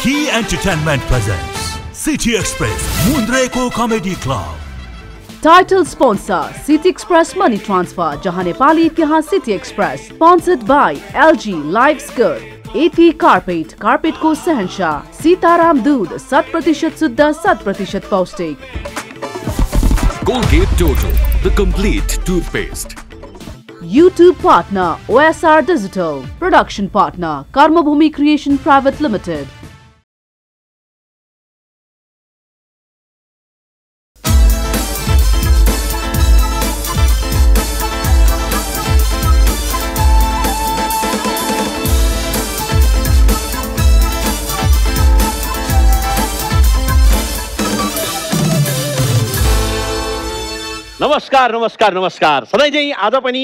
Key Entertainment presents City Express मुन्द्रेको comedy club title sponsor city express money transfer जहाँ नेपाली इतिहास city express sponsored by LG life good एथी carpet कार्पेटको सहनशाह सीताराम दूध शत प्रतिशत शुद्ध शत प्रतिशत पौष्टिक Colgate Total, the complete toothpaste. YouTube partner OSR Digital Production partner Karmabhumi Creation Private Limited नमस्कार नमस्कार नमस्कार। सधैँ चाहिँ आज पनि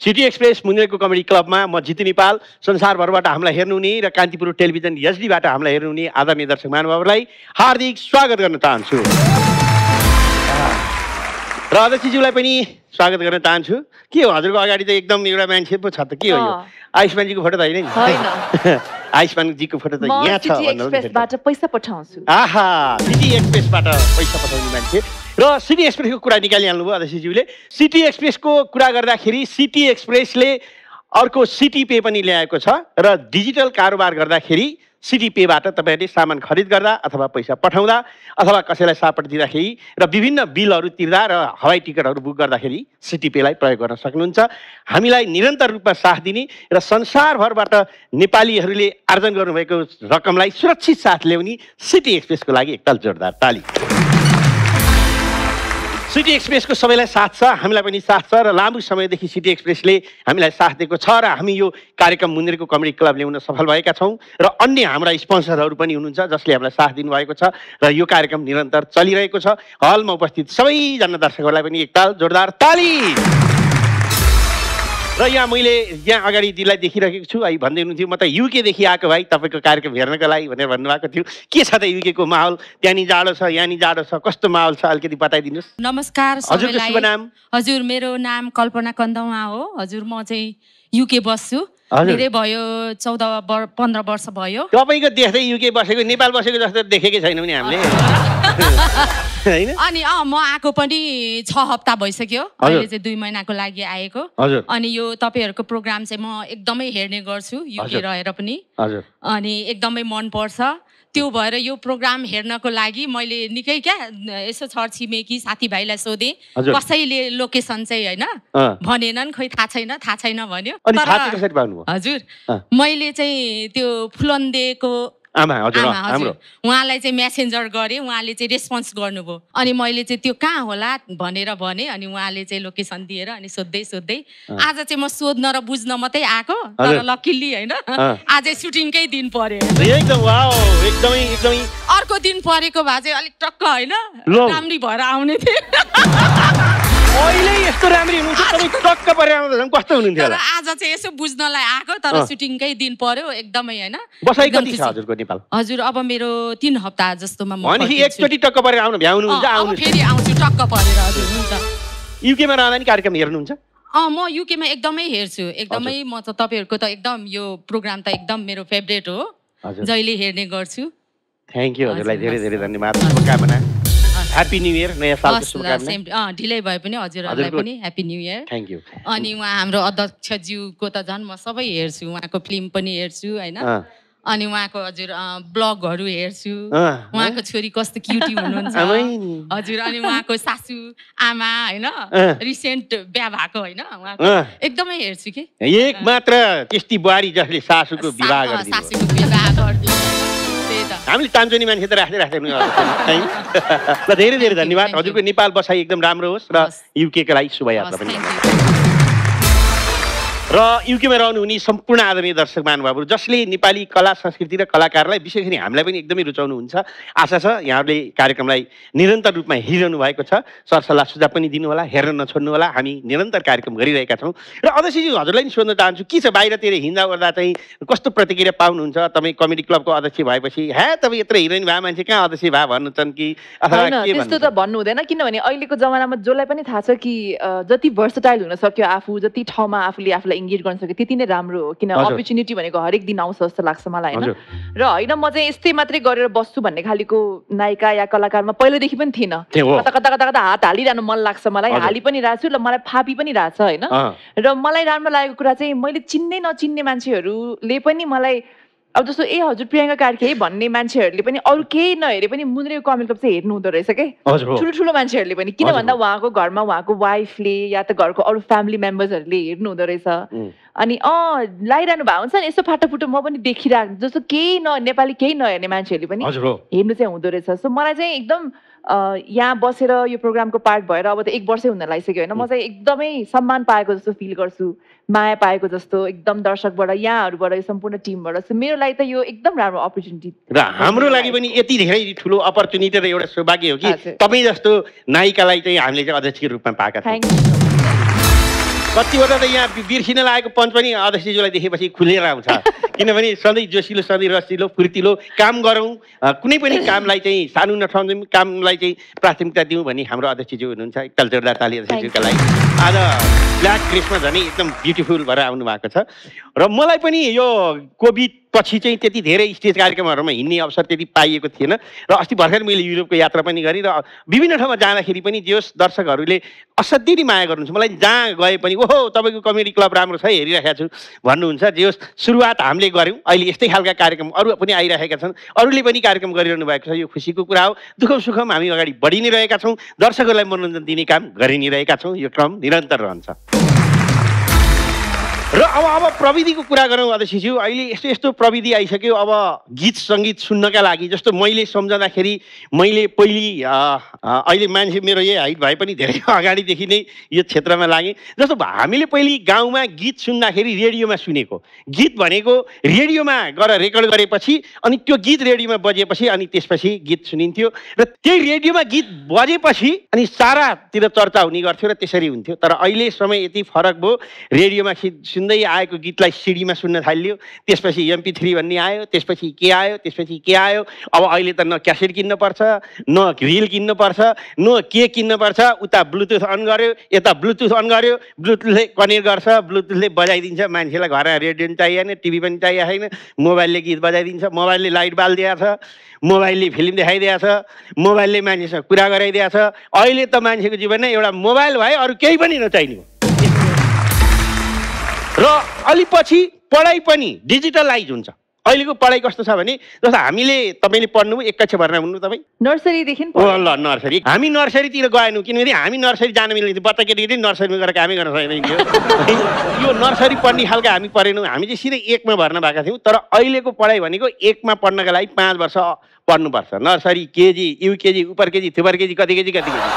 सिटी एक्सप्रेस मुन्नेको कमेडी क्लबमा म जितु नेपाल संसारभरबाट हामीलाई हेर्नुहुने र कान्तिपुर टेलिभिजन एचडीबाट हामीलाई हेर्नुहुने आदरणीय दर्शक महानुभावलाई हार्दिक स्वागत गर्न चाहन्छु। र अध्यक्षज्यूलाई पनि स्वागत गर्न चाहन्छु। के हो हजुरको अगाडि त एकदम एउटा मान्छे पो छ त के हो यो। आयुष्मानजीको फोटो त होइन नि। होइन। आयुष्मानजीको फोटो त यहाँ छ। एक्सप्रेसबाट पैसा पठाउँछु आहा सिटी एक्सप्रेसबाट पैसा पठाउने मान्छे र सिटी एक्सप्रेसको कुरा निकालिहाल्नुभयो अध्यक्षज्यूले सिटी एक्सप्रेसको कुरा गर्दाखेरि सिटी एक्सप्रेसले अर्को सिटी पे पनि ल्याएको छ र डिजिटल कारोबार गर्दाखेरि सिटी पेबाट तपाईँहरूले सामान खरिद गर्दा अथवा पैसा पठाउँदा अथवा कसैलाई सापट दिँदाखेरि र विभिन्न बिलहरू तिर्दा र हवाई टिकटहरू बुक गर्दाखेरि सिटी पेलाई प्रयोग गर्न सक्नुहुन्छ। हामीलाई निरन्तर रूपमा साथ दिने र संसारभरबाट नेपालीहरूले आर्जन गर्नुभएको रकमलाई सुरक्षित साथ ल्याउने सिटी एक्सप्रेसको लागि एकताल जोरदार ताली। सिटी एक्सप्रेसको सबैलाई साथ छ हामीलाई पनि साथ छ र लामो समयदेखि सिटी एक्सप्रेसले हामीलाई साथ दिएको छ र हामी यो कार्यक्रम मुन्दिरको कमेडी क्लब ल्याउन सफल भएका छौँ र अन्य हाम्रा स्पोन्सरहरू पनि हुनुहुन्छ जसले हामीलाई साथ दिनुभएको छ र यो कार्यक्रम निरन्तर चलिरहेको छ। हलमा उपस्थित सबैजना दर्शकहरूलाई पनि एकताल जोरदार ताली। र यहाँ मैले यहाँ अगाडि दिदीलाई देखिरहेको छु है भन्दै हुनुहुन्थ्यो म त युकेदेखि आएको भाइ तपाईँको कार्यक्रम हेर्नको लागि भनेर भन्नुभएको थियो। के छ त युकेको माहौल? त्यहाँनिर जाडो छ यहाँनिर जाडो छ कस्तो माहौल छ अलिकति बताइदिनुहोस्। नमस्कार हजुरको शुभ नाम? हजुर मेरो नाम कल्पना कन्दवा हो। हजुर म चाहिँ युके बस्छु। धेरै भयो चौध पन्ध्र वर्ष भयो। तपाईँको देख्दै युके बसेको नेपाल बसेको जस्तो देखेकै छैनौँ नि हामीले। अनि अँ म आएको पनि छ हप्ता भइसक्यो। अहिले चाहिँ दुई महिनाको लागि आएको अनि यो तपाईँहरूको प्रोग्राम चाहिँ म एकदमै हेर्ने गर्छु युके। रहेर पनि अनि एकदमै मनपर्छ त्यो भएर यो प्रोग्राम हेर्नको लागि मैले निकै क्या यसो छरछिमेकी साथीभाइलाई सोधेँ। कसैले लोकेसन चाहिँ होइन। भनेनन् खोइ थाहा छैन थाहा छैन भन्यो तर- हजुर। मैले चाहिँ त्यो फुलन्देको आमा हजुर हाम्रो उहाँलाई चाहिँ मेसेन्जर गरेँ उहाँले चाहिँ रेस्पोन्स गर्नुभयो। अनि मैले चाहिँ त्यो कहाँ होला भनेर भने अनि उहाँले चाहिँ लोकेसन दिएर अनि सोध्दै सोध्दै आज चाहिँ म सोध्न र बुझ्न मात्रै आएको तर। लकिल्ली होइन। आज सुटिङकै दिन पर्यो एकदम वाओ एकदमै एकदमै। अर्को दिन परेको भए चाहिँ अलिक टक्क होइन। राम्री भएर आउने थिएँ अहिले यस्तो राम्री हुनुहुन्छ तपाईँ टक्क परेर आउँदा कस्तो हुनुहुन्थ्यो होला? आज चाहिँ यसो बुझ्नलाई आएको तर। सुटिङकै दिन पर्यो एकदमै होइन? बसाइ कति छ। हजुरको नेपाल? हजुर अब मेरो तिन हप्ता जस्तोमा म भनेपछि। एकचोटि टक्क परेर आउनु भ्याउनुहुन्छ आउनु फेरि आउँछु टक्क परेर हजुर हुन्छ। युकेमा रहँदा नि कार्यक्रम हेर्नुहुन्छ? अँ म युकेमा एकदमै हेर्छु एकदमै म त तपाईँहरूको त एकदम यो प्रोग्राम त एकदम मेरो फेभरेट हो। जहिले हेर्ने गर्छु। थ्याङ्क यू हजुरलाई हजुर, धेरै धेरै। धन्यवाद। शुभकामना। ह्याप्पी न्यु इयर नयाँ सालको शुभकामना। ढिलै भए पनि हजुरहरूलाई पनि happy new year thank you अनि उहाँ हाम्रो अध्यक्षज्यूको त झन् म सबै हेर्छु उहाँको फिल्म पनि हेर्छु होइन? अनि उहाँको हजुर ब्लगहरू हेर्छु। उहाँको छोरी कस्तो क्युटी हुनुहुन्छ। हजुर अनि उहाँको सासू आमा होइन। रिसेन्ट बिहा भएको होइन? उहाँको। एकदमै हेर्छु कि। एक मात्र त्यस्ती बुहारी जसले सासूको विवाह सासूको विवाह त हामीले चान्चोनी मान्छे त राख्दै राख्दैनौँ है ल धेरै धेरै धन्यवाद. हजुरको नेपाल बसाइ एकदम राम्रो होस् र। युकेको लागि शुभयात्रा पनि. र युकेमा रहनुहुने सम्पूर्ण आदरणीय दर्शक महानुभावहरू जसले नेपाली कला संस्कृति र कलाकारलाई विशेष गरी हामीलाई पनि एकदमै रुचाउनुहुन्छ आशा छ यहाँहरूले कार्यक्रमलाई निरन्तर रूपमा हेरिरहनु भएको छ। सरसल्लाह सुझाव पनि दिनुहोला हेर्न नछोड्नुहोला हामी निरन्तर कार्यक्रम गरिरहेका छौँ। र अध्यक्षजी हजुरलाई नि सोध्न चाहन्छु के छ बाहिरतिर हिँड्दा ओर्दा चाहिँ कस्तो प्रतिक्रिया पाउनुहुन्छ? तपाईँ कमेडी क्लबको अध्यक्ष भएपछि हे तपाईँ यत्रो हिरोइन भए मान्छे कहाँ अध्यक्ष भए? भन्नुहुन्छन् कि अथवा त्यस्तो त? भन्नु हुँदैन किनभने अहिलेको जमानामा जसलाई पनि थाहा छ कि जति भर्सटाइल हुन सक्यो आफू जति ठाउँमा आफूले आफूलाई इङ्गेज गर्न सक्यो। त्यति नै राम्रो हो। किन। अपर्च्युनिटी भनेको हरेक दिन आउँछ जस्तो लाग्छ मलाई होइन? र होइन म चाहिँ यस्तै मात्रै गरेर बस्छु भन्ने खालिको नायिका या कलाकारमा पहिल्यैदेखि पनि हो। कता कता कता कता हात हालिरहनु मन लाग्छ मलाई। हाली पनि रहेको छु र मलाई फापी पनि रहेछ होइन? र मलाई राम्रो लागेको कुरा चाहिँ मैले चिन्ने नचिन्ने मान्छेहरूले पनि मलाई अब जस्तो ए हजुर प्रियङ्का कार्के भन्ने मान्छेहरूले पनि अरू केही नहेरे पनि मुन्द्रेको कमेन्ट क्लब चाहिँ हेर्नु हुँदो रहेछ हो। ठुलो ठुलो मान्छेहरूले पनि। किन भन्दा। उहाँको घरमा उहाँको वाइफले या त घरको अरू फ्यामिली मेम्बर्सहरूले हेर्नु हुँदो रहेछ। अनि अँ लगाइरहनु भएको हुन्छ नि यस्तो फाटाफुटो म पनि देखिरहेको जस्तो केही न नेपाली केही नहेर्ने मान्छेहरूले पनि हेर्नु चाहिँ हुँदो रहेछ। सो मलाई चाहिँ एकदम यहाँ बसेर यो प्रोग्रामको पार्ट भएर अब त एक वर्षै हुन लागिसक्यो होइन। म चाहिँ एकदमै सम्मान पाएको जस्तो फिल गर्छु माया पाएको जस्तो एकदम दर्शकबाट यहाँहरूबाट यो सम्पूर्ण टिमबाट। सो मेरो लागि त यो एकदम राम्रो अपर्च्युनिटी र हाम्रो लागि पनि यति धेरै ठुलो अपर्च्युनिटी र एउटा सौभाग्य हो कि। तपाईँ जस्तो नायिकालाई चाहिँ हामीले चाहिँ अध्यक्षको रूपमा पाएका थ्याङ्क कतिवटा त यहाँ बिर्सिन लागेको पञ्च पनि अध्यक्षज्यूलाई देखेपछि खुलेर आउँछ किनभने सधैँ जोसिलो सधैँ रसिलो फुर्तिलो काम गरौँ कुनै पनि कामलाई चाहिँ सानो नठाउँदैनौँ कामलाई चाहिँ प्राथमिकता दिउँ भन्ने हाम्रो अध्यक्षज्यू हुनुहुन्छ। एकताल जोरदार ताली अध्यक्षज्यूका लागि। आज ब्ल्याक ड्रेसमा झनै एकदम ब्युटिफुल भएर आउनु भएको छ। र मलाई पनि यो कोभिड पछि चाहिँ त्यति धेरै स्टेज कार्यक्रमहरूमा हिँड्ने अवसर त्यति पाइएको थिएन। र अस्ति भर्खर मैले युरोपको यात्रा पनि गरेँ र विभिन्न ठाउँमा जाँदाखेरि पनि जोस् दर्शकहरूले असाध्यै माया गर्नुहुन्छ। मलाई जहाँ गए पनि ओहो तपाईँको कमेडी क्लब राम्रो छ हेरिरहेको छु। भन्नुहुन्छ। जोस् सुरुवात हामीले गऱ्यौँ। अहिले यस्तै खालका कार्यक्रम अरू पनि आइरहेका छन्। अरूले पनि कार्यक्रम गरिरहनु भएको छ। यो खुसीको कुरा हो। दुःखम सुखम हामी अगाडि बढी नै रहेका छौँ। दर्शकहरूलाई मनोरञ्जन दिने काम गरि नै रहेका छौँ। यो क्रम निरन्तर रहन्छ। र अब अब प्रविधिको कुरा गरौँ अध्यक्षज्यू अहिले यस्तो यस्तो प्रविधि आइसक्यो। अब गीत सङ्गीत सुन्नका लागि जस्तो मैले सम्झँदाखेरि मैले पहिली अहिले मान्छे मेरो यही हाइट भए पनि धेरै अगाडिदेखि नै यो क्षेत्रमा लागेँ। जस्तो हामीले पहिले गाउँमा गीत सुन्दाखेरि रेडियोमा सुनेको। गीत भनेको रेडियोमा गएर रेकर्ड गरेपछि अनि त्यो गीत रेडियोमा बजेपछि अनि त्यसपछि गीत सुनिन्थ्यो। र त्यही रेडियोमा गीत बजेपछि अनि सारातिर चर्चा हुने गर्थ्यो र त्यसरी हुन्थ्यो। तर अहिले समय यति फरक भयो। रेडियोमा खि- सुन्दै आएको गीतलाई सिडीमा सुन्न थालियो। त्यसपछि एमपी थ्री भन्ने आयो त्यसपछि के आयो त्यसपछि के आयो? अब अहिले त न क्यासेट किन्नुपर्छ न रिल किन्नुपर्छ न के किन्नुपर्छ उता ब्लुटुथ अन गर्यो यता ब्लुटुथ अन गर्यो ब्लुटुथले कनेक्ट गर्छ ब्लुटुथले बजाइदिन्छ मान्छेलाई घरमा रेडियो पनि चाहिएन टिभी पनि चाहिएको छैन मोबाइलले गीत बजाइदिन्छ मोबाइलले लाइट बालिदिएको छ मोबाइलले फिल्म देखाइदिएको छ मोबाइलले मान्छेसँग कुरा गराइदिएको छ। अहिले त मान्छेको जीवनमा एउटा मोबाइल भए अरू केही पनि नचाहिने हो। र अलि पछि पढाइ पनि डिजिटलाइज हुन्छ। अहिलेको पढाइ कस्तो छ भने जस्तो हामीले तपाईँले पढ्नु एक कक्षा भर्ना हुनु तपाईँ? नर्सरीदेखि ल नर्सरी। हामी नर्सरीतिर गएनौँ किनभने हामी नर्सरी जान मिल्ने थियो बच्चा केटीकेटी नर्सरीमा गएर कामै गर्न सक्दैन यो नर्सरी पढ्ने खालको हामी पढेनौँ। हामी चाहिँ सिधै एकमा भर्ना भएका थियौँ। तर अहिलेको पढाइ भनेको एकमा पढ्नका लागि पाँच वर्ष पढ्नुपर्छ। नर्सरी केजी युकेजी उपर केजी थुपर केजी कति केजी कति केजी?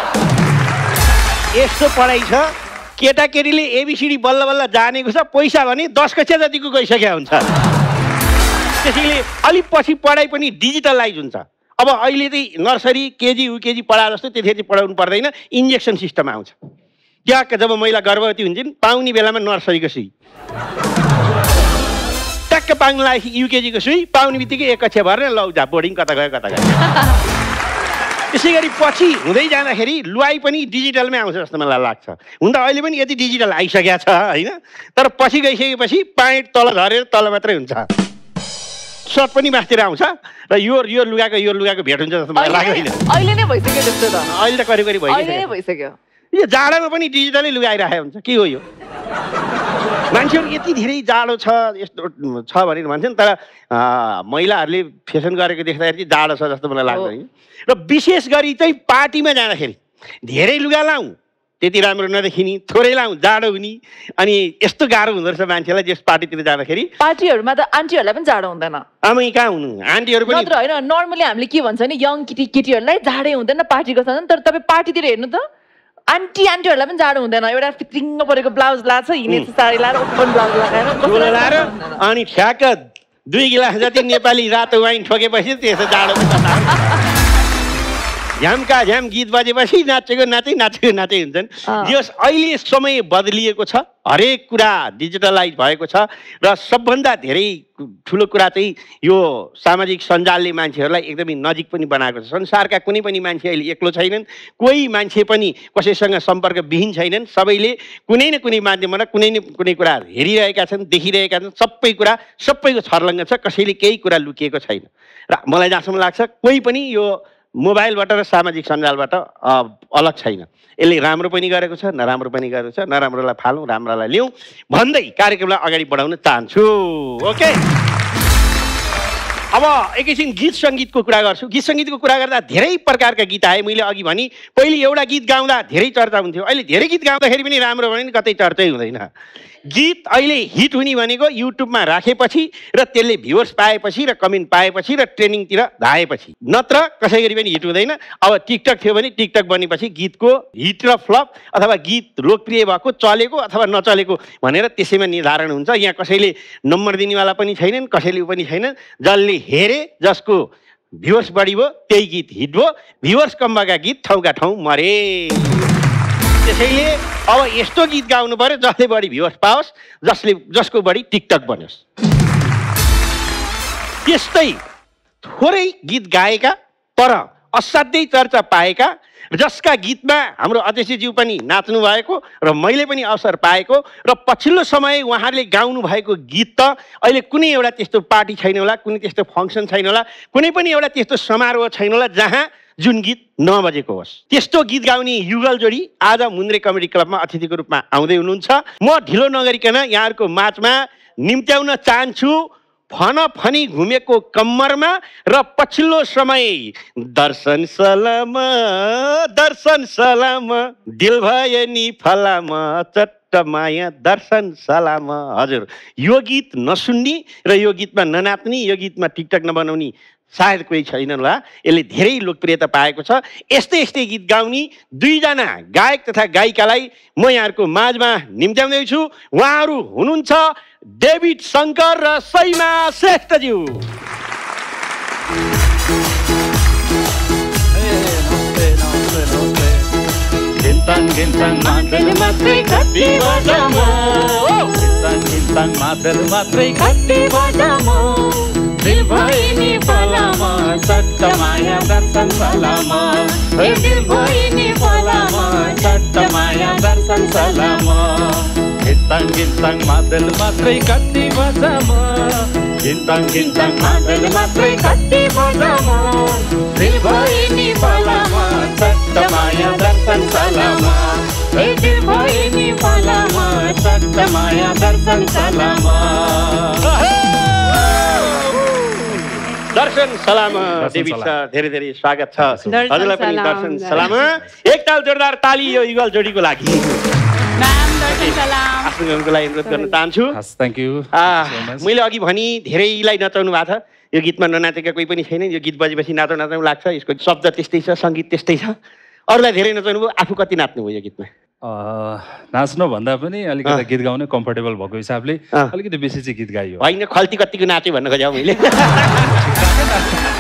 यस्तो पढाइ छ केटाकेटीले एबिसिडी बल्ल बल्ल जानेको छ पैसा भने दस कक्षा जतिको गइसकेको हुन्छ। त्यसैले अलिक पछि पढाइ पनि डिजिटलाइज हुन्छ। अब अहिले चाहिँ नर्सरी केजी युकेजी पढाए जस्तो चाहिँ पढाउनु पर्दैन इन्जेक्सन सिस्टम आउँछ। ट्याक्क जब महिला गर्भवती हुन्छन् पाउने बेलामा नर्सरीको सुई। ट्याक्क पाउनु लागि युकेजीको सुई पाउने बित्तिकै एक कक्षा भएर लौ बोर्डिङ कता गयो कता गयो। त्यसै गरी पछि हुँदै जाँदाखेरि लुवाई पनि डिजिटलमै आउँछ जस्तो मलाई लाग्छ। हुन त अहिले पनि यति डिजिटल आइसकेको छ होइन? तर पछि गइसकेपछि पाइन्ट तल झरेर तल मात्रै हुन्छ। सर्ट पनि माथितिर आउँछ र यो यो लुगाको यो लुगाको भेट हुन्छ जस्तो मलाई लाग्दैन। अहिले नै भइसक्यो त्यस्तो त। अहिले त करिब करिब भइसक्यो। यो जाडामा पनि डिजिटलै लुगा आइरहेको हुन्छ। के हो यो? मान्छेहरू यति धेरै जाडो छ यस्तो छ भनेर भन्छन् तर महिलाहरूले फेसन गरेको देख्दाखेरि चाहिँ जाडो छ जस्तो मलाई लाग्दैन र विशेष गरी चाहिँ पार्टीमा जाँदाखेरि धेरै लुगा लाउँ त्यति राम्रो नदेखिने थोरै लाउँ जाडो हुने अनि यस्तो गाह्रो हुँदो रहेछ मान्छेलाई त्यस पार्टीतिर जाँदाखेरि। पार्टीहरूमा त आन्टीहरूलाई पनि जाडो हुँदैन। आमै कहाँ हुनु? आन्टीहरू पनि होइन नर्मली हामीले के भन्छ भने यङ केटी केटीहरूलाई जाडै हुँदैन पार्टीको साधन तर तपाईँ पार्टीतिर हेर्नु त। आन्टी आन्टीहरूलाई पनि जाडो हुँदैन एउटा फित्रिङ्ग परेको ब्लाउज लाएको छ हिँडेको साडी लाएर ओपन ब्लाउज लगाएर। अनि ठ्याक्क दुई गिलास जति नेपाली रातो वाइन ठोकेपछि त्यसो जाडो। झ्यामका झ्याम गीत बजेपछि नाचेको नाचै नाचेको नाचै हुन्छन्। यस अहिले समय बदलिएको छ हरेक कुरा डिजिटलाइज भएको छ र सबभन्दा धेरै ठुलो कुरा चाहिँ यो सामाजिक सञ्जालले मान्छेहरूलाई एकदमै नजिक पनि बनाएको छ। संसारका कुनै पनि मान्छे अहिले एक्लो छैनन् कोही मान्छे पनि कसैसँग सम्पर्कविहीन छैनन् सबैले कुनै न कुनै माध्यमबाट कुनै न कुनै कुरा हेरिरहेका छन् देखिरहेका छन् सबै कुरा सबैको छर्लङ्ग छ कसैले केही कुरा लुकिएको छैन। र मलाई जहाँसम्म लाग्छ कोही पनि यो मोबाइलबाट र सामाजिक सञ्जालबाट अलग छैन। यसले राम्रो पनि गरेको छ नराम्रो पनि गरेको छ नराम्रोलाई फालौँ राम्रोलाई ल्याउँ भन्दै कार्यक्रमलाई अगाडि बढाउन चाहन्छु। ओके? अब एकैछिन गीत सङ्गीतको कुरा गर्छु। गीत सङ्गीतको कुरा गर्दा धेरै प्रकारका गीत आए। मैले अघि भने पहिले एउटा गीत गाउँदा धेरै चर्चा हुन्थ्यो। अहिले धेरै गीत गाउँदाखेरि पनि राम्रो भने कतै चर्चै हुँदैन। गीत अहिले हिट हुने भनेको युट्युबमा राखेपछि र त्यसले भ्युवर्स पाएपछि र कमेन्ट पाएपछि र ट्रेनिङतिर धाएपछि। नत्र कसै गरी पनि हिट हुँदैन। अब टिकटक थियो भने टिकटक बनेपछि गीतको हिट र फ्लप अथवा गीत लोकप्रिय भएको चलेको अथवा नचलेको भनेर त्यसैमा निर्धारण हुन्छ। यहाँ कसैले नम्बर दिनेवाला पनि छैनन् कसैले पनि छैनन्। जसले हेरे जसको भ्युवर्स बढी भयो त्यही गीत हिट भयो। भ्युवर्स कम भएका गीत ठाउँका ठाउँ मरे। त्यसैले अब यस्तो गीत गाउनु पर्यो जसले बढी भ्युवर्स पाओस् जसले जसको बढी टिकटक बन्योस् त्यस्तै थोरै गीत गाएका तर असाध्यै चर्चा पाएका जसका गीतमा हाम्रो अध्यक्षज्यू पनि नाच्नु भएको र मैले पनि अवसर पाएको र पछिल्लो समय उहाँहरूले गाउनु भएको गीत त अहिले कुनै एउटा त्यस्तो पार्टी छैन होला कुनै त्यस्तो फङ्सन छैन होला कुनै पनि एउटा त्यस्तो समारोह छैन होला जहाँ जुन गीत नबजेको होस्। त्यस्तो गीत गाउने युगल जोडी आज मुन्द्रे कमेडी क्लबमा अतिथिको रूपमा आउँदै हुनुहुन्छ। म ढिलो नगरिकन यहाँहरूको माझमा निम्त्याउन चाहन्छु फन फनी घुमेको कम्मरमा र पछिल्लो समय दर्शन सलाम दर्शन सलाम दिल नि फलाम चट्ट माया दर्शन सलाम। हजुर यो गीत नसुन्ने र यो गीतमा ननाच्ने यो गीतमा टिकटक नबनाउने सायद कोही छैन होला। यसले धेरै लोकप्रियता पाएको छ। यस्तै यस्तै गीत गाउने दुईजना गायक तथा गायिकालाई म यहाँहरूको माझमा निम्त्याउँदैछु उहाँहरू हुनुहुन्छ डेभिड शङ्कर र सैमा श्रेष्ठज्यू। Gintang भाइनीमा सत्य माया दर्शन सलामा सत्य माया दर्शन सलामाङ्गी सङ्गदल मात्रै कति भित मात्रै कति भेल भाइ बाला सत्य माया दर्शन सलामा भाइ बालामा सतमा माया दर्शन सालमा दर्शन सलाम देवी धेरै धेरै स्वागत छ। हजुरलाई पनि। दर्शन सलाम। एक ताल जोरदार ताली यो युगल जोडीको लागि। लागि अनुरोध गर्न चाहन्छु। मैले अघि भनी धेरैलाई नचाउनु भएको छ। यो गीतमा ननाचेका कोही पनि छैन यो गीत बजेपछि नाचौ नाचौ लाग्छ। यसको शब्द त्यस्तै छ सङ्गीत त्यस्तै छ। अरूलाई धेरै नचाउनु भयो आफू कति नाच्नु भयो यो गीतमा? नाच्नु भन्दा पनि अलिकति। गीत गाउने कम्फर्टेबल भएको हिसाबले। अलिकति बेसी चाहिँ गीत गाइयो। होइन खल्ती कतिको नाच्यो भन्न खोजेँ मैले।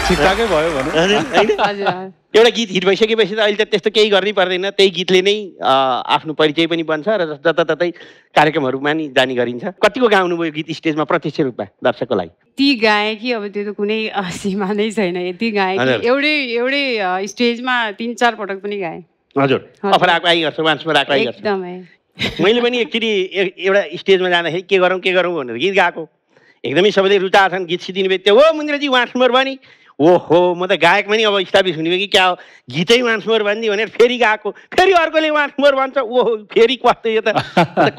ठिकठाकै भयो भनौँ। होइन? एउटा गीत हिट भइसकेपछि त अहिले त त्यस्तो केही गर्नै पर्दैन। त्यही गीतले नै आफ्नो परिचय पनि बन्छ र जताततै कार्यक्रमहरूमा नि जाने गरिन्छ। कतिको गाउनुभयो गीत स्टेजमा प्रत्यक्ष रूपमा दर्शकको लागि ती गाएँ कि अब त्यो त कुनै सीमा नै छैन। यति गाएँ एउटै एउटै स्टेजमा तिन चार पटक पनि गाएँ। हजुर। हजुर। अफर आएको आइ गर्छु वान्समा आएको आइ गर्छु। एकदमै। मैले पनि एकचोटि एउटा स्टेजमा जाँदाखेरि के गरौँ के गरौँ भनेर गीत गाएको। एकदमै सबैले रुचाएको छन् गीत सिदिने बित्तिकै ओ मुन्द्रजी वान्समोर भने। ओहो म त गायक पनि अब इस्टाब्लिस हुने कि क्या हो? गीतै वान्समोर भनिदियो भनेर फेरि गाएको। फेरि अर्कोले वान्समोर भन्छ। ओहो फेरि कस्तो यो त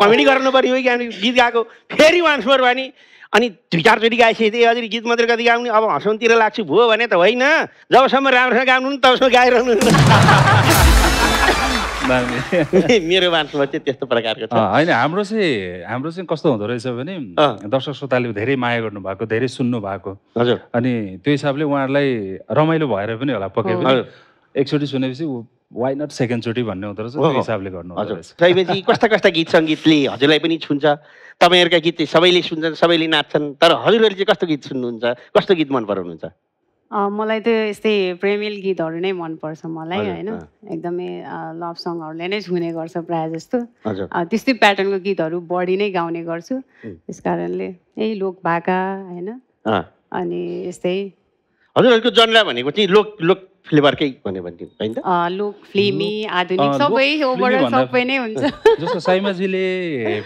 कमेडी गर्नु हो कि गीत गाएको। फेरि वान्समोर भने। अनि दुई चारचोटि गाइसकेको थिएँ। हजुर गीत मात्रै कति गाउने? अब हँसाउतिर लाग्छु। भयो भने त होइन। जबसम्म राम्रोसँग गाउनु तबसम्म गाइरहनु। मेरो वान्समोर चाहिँ त्यस्तो प्रकारको छ। होइन हाम्रो चाहिँ हाम्रो चाहिँ कस्तो हुँदो रहेछ भने। दर्शक श्रोताले धेरै माया गर्नु भएको धेरै सुन्नु भएको हजुर। अनि त्यो हिसाबले उहाँहरूलाई रमाइलो भएर पनि होला पक्कै पनि। एकचोटि सुनेपछि वाइ नट सेकेन्डचोटि भन्ने हुँदो रहेछ त्यो। हिसाबले गर्नु हजुर। सयपछि कस्ता कस्ता गीत सङ्गीतले हजुरलाई पनि छुन्छ। तपाईँहरूका गीत सबैले सुन्छन् सबैले नाच्छन्। तर हजुरहरूले चाहिँ कस्तो गीत सुन्नुहुन्छ? कस्तो गीत मन पराउनुहुन्छ मलाई त यस्तै प्रेमिल गीतहरू नै मनपर्छ मलाई होइन। एकदमै लभ सङहरूले नै छुने गर्छ प्रायः जस्तो। त्यस्तै प्याटर्नको गीतहरू बढी नै गाउने गर्छु। त्यस कारणले यही लोक भाका होइन? अँ। अनि यस्तै। हजुरहरूको जनरा भनेको चाहिँ लोक लोक फ्लेभरकै भन्यो भने होइन त? अँ, लोक फिल्मी आधुनिक सबै सबै नै हुन्छ। जस्तो साइमाजीले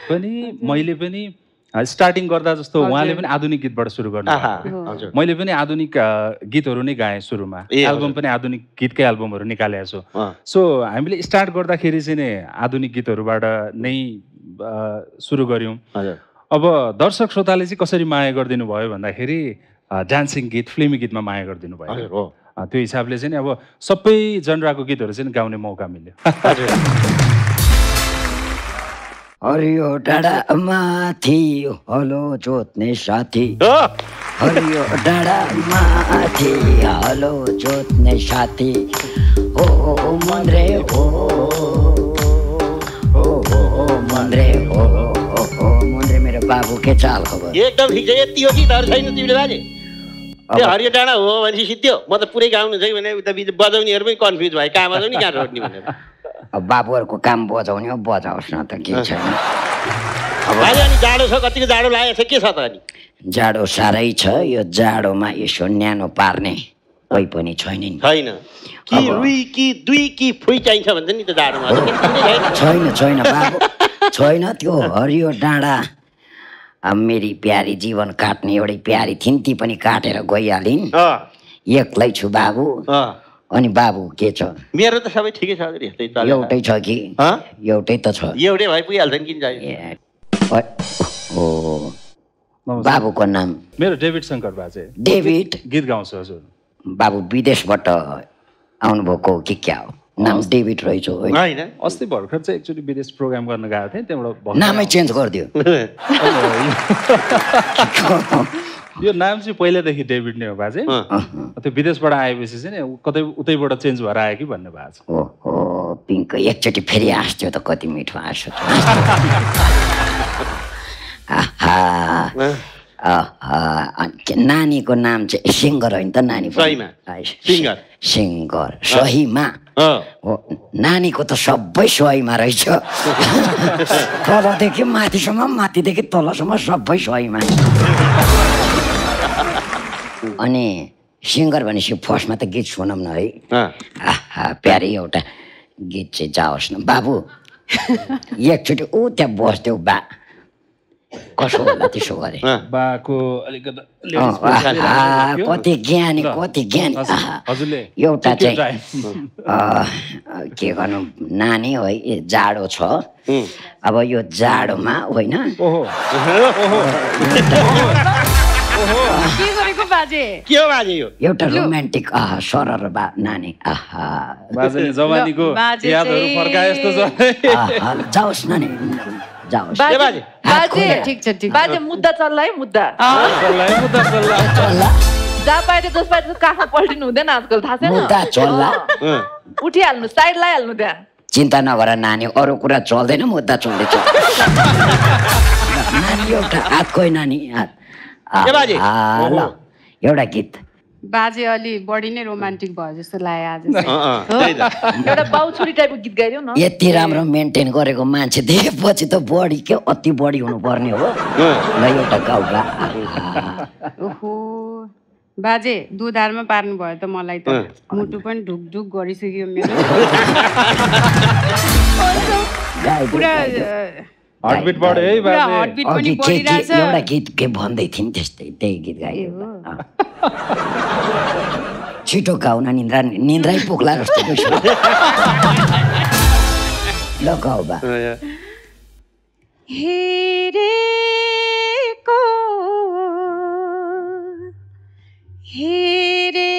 पनि मैले पनि स्टार्टिङ गर्दा जस्तो। उहाँले पनि आधुनिक गीतबाट सुरु गर्नु मैले पनि आधुनिक गीतहरू नै गाएँ सुरुमा। एल्बम पनि आधुनिक गीतकै एल्बमहरू निकालेको छु। सो हामीले स्टार्ट गर्दाखेरि चाहिँ नै आधुनिक गीतहरूबाट नै सुरु गऱ्यौँ। हजुर। अब दर्शक श्रोताले चाहिँ कसरी माया गरिदिनु भयो भन्दाखेरि डान्सिङ गीत फिल्मी गीतमा माया गरिदिनु भयो। त्यो हिसाबले चाहिँ अब सबै जनराको गीतहरू चाहिँ गाउने मौका मिल्यो। हजुर। हरियो डाँडा माथि हलो जोत्ने साथी। हरियो डाँडा माथि हलो जोत्ने साथी। हो हो मन्द्रे हो। हो हो मन्द्रे हो। हो हो मन्द्रे मेरो बाबु के चाल खबर? एकदम ठिक छ यति हो गीतहरू छैन तिमीले बाजे? त्यो हरियो डाँडा हो भनेपछि सिद्धो म त पुरै गाउनु छै भने उता बिच बजाउनेहरू पनि कन्फ्युज भयो कहाँ बजाउने कहाँ रोड्ने भनेर। अब बाबुहरूको काम बजाउने हो बजाओस् न त के छैन भाइ अनि जाडो छ कतिको जाडो लागेको छ के छ त अनि? जाडो साह्रै छ यो जाडोमा यसो न्यानो पार्ने कोही पनि छैन नि। छैन। कि अब- रुई कि दुई कि फुई चाहिन्छ भन्छ नि त जाडोमा छैन छैन बाबु छैन त्यो हरियो डाँडा। अब मेरी प्यारी जीवन काट्ने एउटै प्यारी थिइन् ती पनि काटेर गइहालिन्। एक्लै छु बाबु। अनि बाबु के छ? मेरो त सबै ठिकै छ यस्तै। एउटै छ कि? हँ? एउटै त छ। एउटै भए पुगिहाल्छ नि किन। बाबुको नाम? मेरो डेभिड शङ्कर बाजे। डेभिड? गीत गाउँछु हजुर। बाबु विदेशबाट आउनुभएको कि क्या हो? नाम डेभिड रहेछ होइन? अस्ति भर्खर चाहिँ एकचोटि विदेश प्रोग्राम गर्न गएको थिएँ त्यहाँबाट नामै चेन्ज गरिदियो। यो नाम चाहिँ पहिल्यैदेखि डेभिड नै हो बाजे। त्यो विदेशबाट आएपछि चाहिँ नि कतै उतैबाट चेन्ज भएर आयो कि भन्ने भएको छ ओहो पिङ्क एकचोटि फेरि हाँस्थ्यो त कति मिठो हाँसो आहा आहा, अनि के- नानीको नाम चाहिँ सिङ्गर होइन त नानी? सहीमा। सिङ्गर। सिङ्गर सहीमा। हो नानीको त सबै सहीमा रहेछ तलदेखि माथिसम्म माथिदेखि तलसम्म सबै सहीमा अनि सिङ्गर भनेपछि फर्स्टमा त गीत सुनौँ न है। प्यारी एउटा गीत चाहिँ जाओस् न। बाबु एकचोटि ऊ त्यहाँ बस्थ्यौ बा। कसो होला त्यसो गरे। कति ज्ञानी कति ज्ञानी। एउटा चाहिँ के गर्नु नानी है ए, जाडो छ। अब यो जाडोमा होइन बाजे? के हो बाजे यो? एउटा रोमान्टिक आहा सरर बा नानी आहा। बाजेले जवानीको यादहरू फर्काए जस्तो छ। आहा, जाओस् नानी जाओस्। बाजे बाजे। ठिक छ ठिक बाजे मुद्दा चल्ला है मुद्दा। चल्ला है, मुद्दा चल्ला। चल्ला। जहाँ पाए त्यो जस पाए त्यो काखमा पल्टिनु हुँदैन आजकल थाहा छैन। मुद्दा चल्ला। उठिहाल्नु साइड लगाइहाल्नु त्यहाँ। चिन्ता नगर नानी अरू कुरा चल्दैन मुद्दा चल्दैछ नानी एउटा हातकै नानी हात। के बाजे? आहा, ल। एउटा गीत। बाजे अलि बढी नै रोमान्टिक भयो जस्तो लाग्यो आज एउटा बाउ छोरी टाइपको गीत गाइदियो न। यति राम्रो मेन्टेन गरेको मान्छे देखेपछि त बढी के अति बढी हुनुपर्ने हो। एउटा आहा, ओहो। बाजे दुधारमा पार्नु भयो त मलाई त। मुटु पनि ढुक ढुक गरिसक्यो मेरो। पुरा हार्टबिट बढ्यो है हर्टबिट पनि अघि के के बढिरहेछ। एउटा गीत के भन्दै थिइन् त्यस्तै त्यही गीत। अँ। छिटो गाउन निन्द्रा निन्द्रै पुग्ला जस्तो। ल गाउ बा। हेरेको हेरेकै।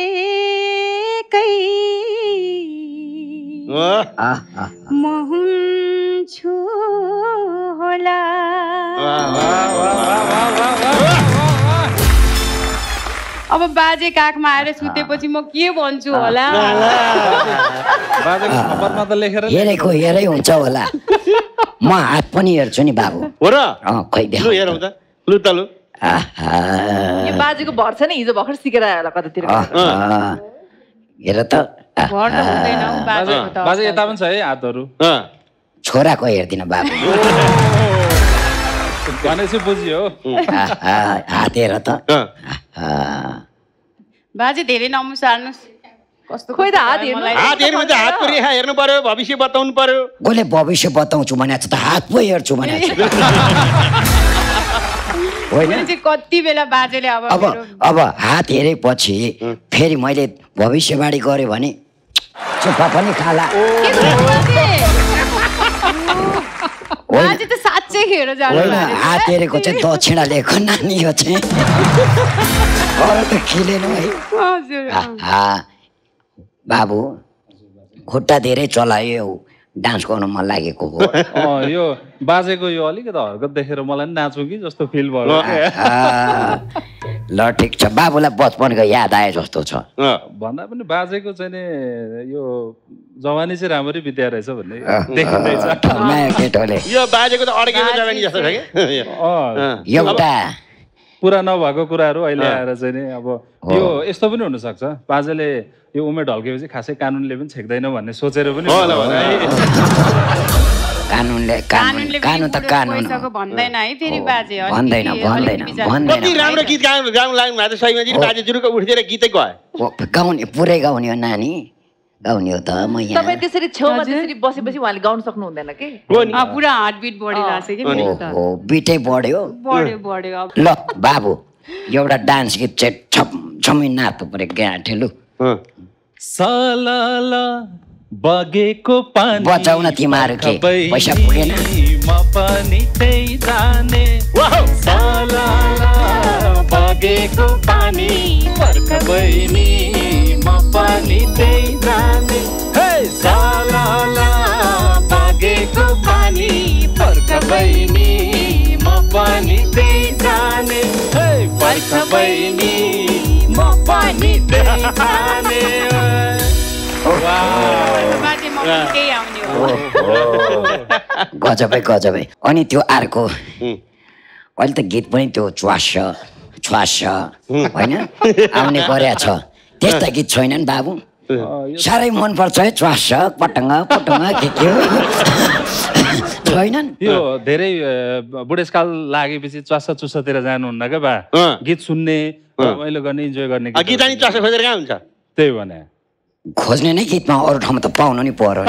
बाजे काखमा आएर सुतेपछि म के भन्छु होला? बाजेको खबरमा त लेखेर हेरेको हेरै हुन्छ होला। म हात पनि हेर्छु नि बाबु। हो र? अँ खै लु त। लु यो बाजेको भर छैन हिजो भर्खर सिकेर आयो होला कतातिर। हेर त। बाजे। यता पनि छ है हातहरू? अँ। छोराको हेर्दिन बाबु। भनेपछि बुझियो हात हेर त। बाजे धेरै नमुसार्नुहोस् कस्तो खोइ त हात कस्तो हेर्नु। मलाई- हात हेर्नु भने त। हातको रेखा हेर्नु पर्यो भविष्य बताउनु पर्यो। कसले भविष्य बताउँछु त हात पो हेर्छु होइन? चाहिँ कति बेला बाजेले अब अब हात हेरेपछि फेरि मैले भविष्यवाणी गरेँ भने चुप्पा पनि खाला। हेरेको चाहिँ दक्षिणा नानी यो चाहिँ अरू त खिलेन है बाबु खुट्टा धेरै चलायो डान्स गर्नु मन लागेको हो। अँ, यो बाजेको यो अलिकति हरकत देखेर मलाई नि नाचौँ कि जस्तो फिल भयो। ल ठिक छ। बाबुलाई बचपनको याद आए जस्तो छ। अँ। भन्दा पनि बाजेको चाहिँ नि यो जवानी चाहिँ राम्ररी बित्या रहेछ भन्ने देखिँदैछ केटोले। यो बाजेको त अड्केको जवानी जस्तो छ कि अँ, एउटा पुरा नभएको कुराहरू अहिले आएर चाहिँ नि अब यो यस्तो पनि हुनसक्छ। बाजेले यो उमेर ढल्केपछि खासै कानुनले पनि छेक्दैन भन्ने सोचेर पनि। कानुनले कानुन कानुन त कानुन भन्दैन है फेरि बाजे भन्दैन भन्दैन भन्दैन कति राम्रो गीत गाउनु गाउनु लाग्नु भएको छ सहीमाजी बाजे जुरुको उठेर गीतै गयो। गाउने पुरै गाउने हो नानी। गाउने हो त म यहाँ। तपाईँ त्यसरी छेउमा त्यसरी बसेपछि उहाँले गाउन सक्नु हुँदैन कि? हो पुरा हार्टबिट बढिरहेको छ कि ओहो बिटै बढ्यो। बढ्यो बढ्यो। ल बाबु एउटा डान्स गीत चाहिँ छम छमै नाच्नु पऱ्यो गाँठे लु अँ। सलाला बगेको पानी बचाउन तिमीहरू के पैसा पुगेन। म पनि त्यही जाने। बगेको पानी पर्ख बहिनी। म पनि त्यही जाने हे सलाला बगेको पानी पर्ख बहिनी म पनि त्यही जाने हे पर्ख बहिनी म पनि त्यही जाने वाह बाजे म पनि त्यही आउने हो। गजबै गजबै। अनि त्यो अर्को। अहिले त गीत पनि त्यो च्वास छ्वास होइन? आउने गरेको छ। त्यस्ता गीत छैनन् बाबु। साह्रै मनपर्छ है च्वास पटङ्ग पटङ्ग के के हो। छैनन्? यो धेरै बुढेसकाल लागेपछि चुसा चुसातिर जानुहुन्न क्या बा। गीत सुन्ने रमाइलो गर्ने इन्जोय गर्ने गीत अनि चस्सा खोजेर कहाँ हुन्छ? त्यही भने। खोज्ने नै गीतमा अरू ठाउँमा त पाउनु नि पर्यो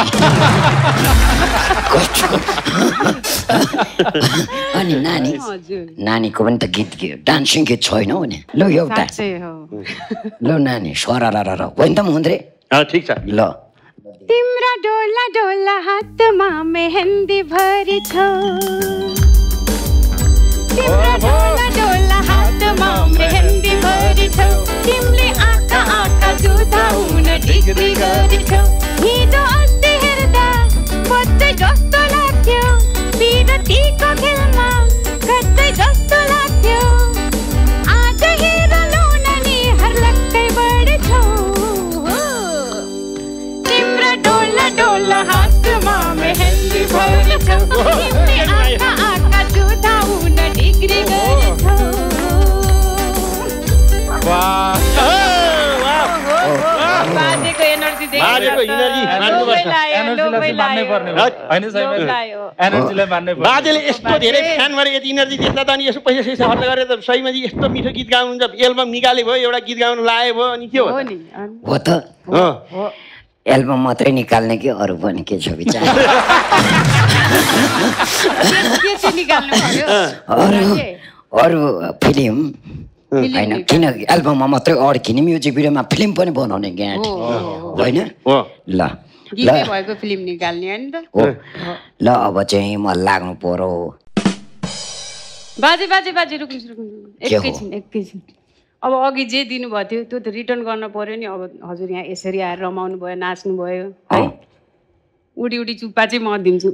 अनि नानी नानीको पनि त गीत गीत डान्सिङ गीत छैन हौ नि। ल एउटा ल नानी सरा र र होइन त मुन्द्रे अँ, ठिक छ। ल। तिम्रा डोला डोला हातमा मेहन्दी भरि छ तिम्रा डोला डोला हातमा मेहन्दी भरि छ तिमीले आँखा जुधाउन डिग्री गरेछौ हिजो अस्ति हेर्दा कतै जस्तो लाग्थ्यो विरतीको खेलमा कतै जस्तो लाग्थ्यो आज हेर लौन नि हर्लक्कै बढ्छौ तिम्रो डोला डोला हातमा मेहन्दी भरेछौ तिमीले बाजेले यस्तो धेरै फ्यान भएर यति इनर्जी देख्दा त अनि यसो पैसा सैसा खर्च गरेर त सहीमाजी यस्तो मिठो गीत गाउनुहुन्छ। एल्बम निकाले भयो एउटा गीत गाउनु लाए भयो अनि के हो हो त? नि अनि। हो त। अँ। एल्बम मात्रै निकाल्ने कि अरू पनि के छ विचार? अरू अरू फिल्म होइन। किन एल्बममा मात्रै अड्किने म्युजिक भिडियोमा फिल्म पनि बनाउने ग्याट होइन? हो ल। ल। अब चाहिँ म लाग्नु पर्यो। बाजे बाजे बाजे रुक्नुहोस् रुक्नुहोस्? एकैछिन एकैछिन। अब अघि जे दिनुभएको थियो त्यो त रिटर्न गर्न पर्यो नि। अब हजुर यहाँ यसरी आएर रमाउनु भयो नाच्नु भयो है। उडी उडी चुप्पा चाहिँ म दिन्छु।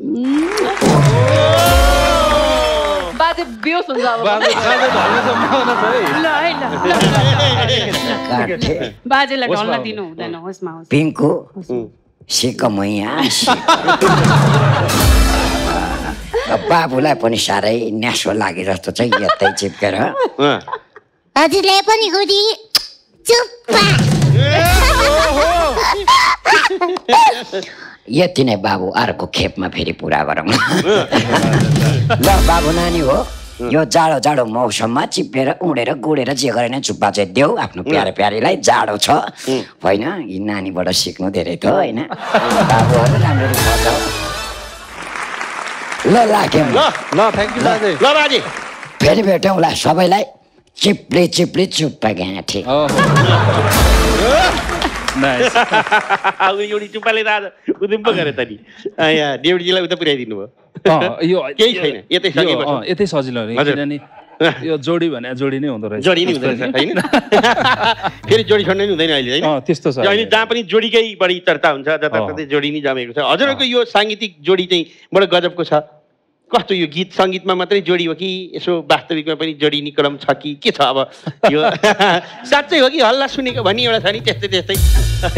बाजे बेहोस हुन्छ अब बाजेलाई ढल्न दिनु हुँदैन होस् मा होस् पिङ्कु बाबुलाई पनि साह्रै न्यासो लागे जस्तो चाहिँ यतै चिप्केर। हजुरले पनि उरी चुप्पा यति नै बाबु अर्को खेपमा फेरि पुरा गरौँ। ल बाबु नानी हो यो जाडो जाडो मौसममा चिप्लेर उडेर गुडेर जे गरे नै चुप्पा चाहिँ देऊ आफ्नो प्यारे प्यारीलाई जाडो छ। होइन यी नानीबाट सिक्नु धेरै त होइन। बाबुहरू राम्ररी बजाऊ ल लाग्यौँ। ल ल थ्याङ्क यू बाजे। ल बाजे। फेरि भेटौँला सबैलाई। चिप्ले चिप्ले चुप्पा गाँठे अब एउटी चुप्पाले आज उदिम पो गरे त नि यहाँ डेउडीजीलाई उता पुर्याइदिनु भयो यो केही छैन यतै यतै सजिलो। किनभने यो जोडी भने जोडी नै हुँदो रहेछ जोडी नै हुँदो रहेछ होइन फेरि जोडी छोड्नु नि हुँदैन अहिले होइन अँ, त्यस्तो छ अहिले जहाँ पनि जोडीकै बढी चर्चा हुन्छ जताततै जोडी नै जमेको छ हजुरहरूको यो साङ्गीतिक जोडी चाहिँ बडो गजबको छ कस्तो यो गीत सङ्गीतमा मात्रै जोडी हो कि? यसो वास्तविकमा पनि जोडिने क्रम छ कि? के छ अब? यो साँच्चै हो कि हल्ला सुनेको भन्ने एउटा छ नि त्यस्तै त्यस्तै।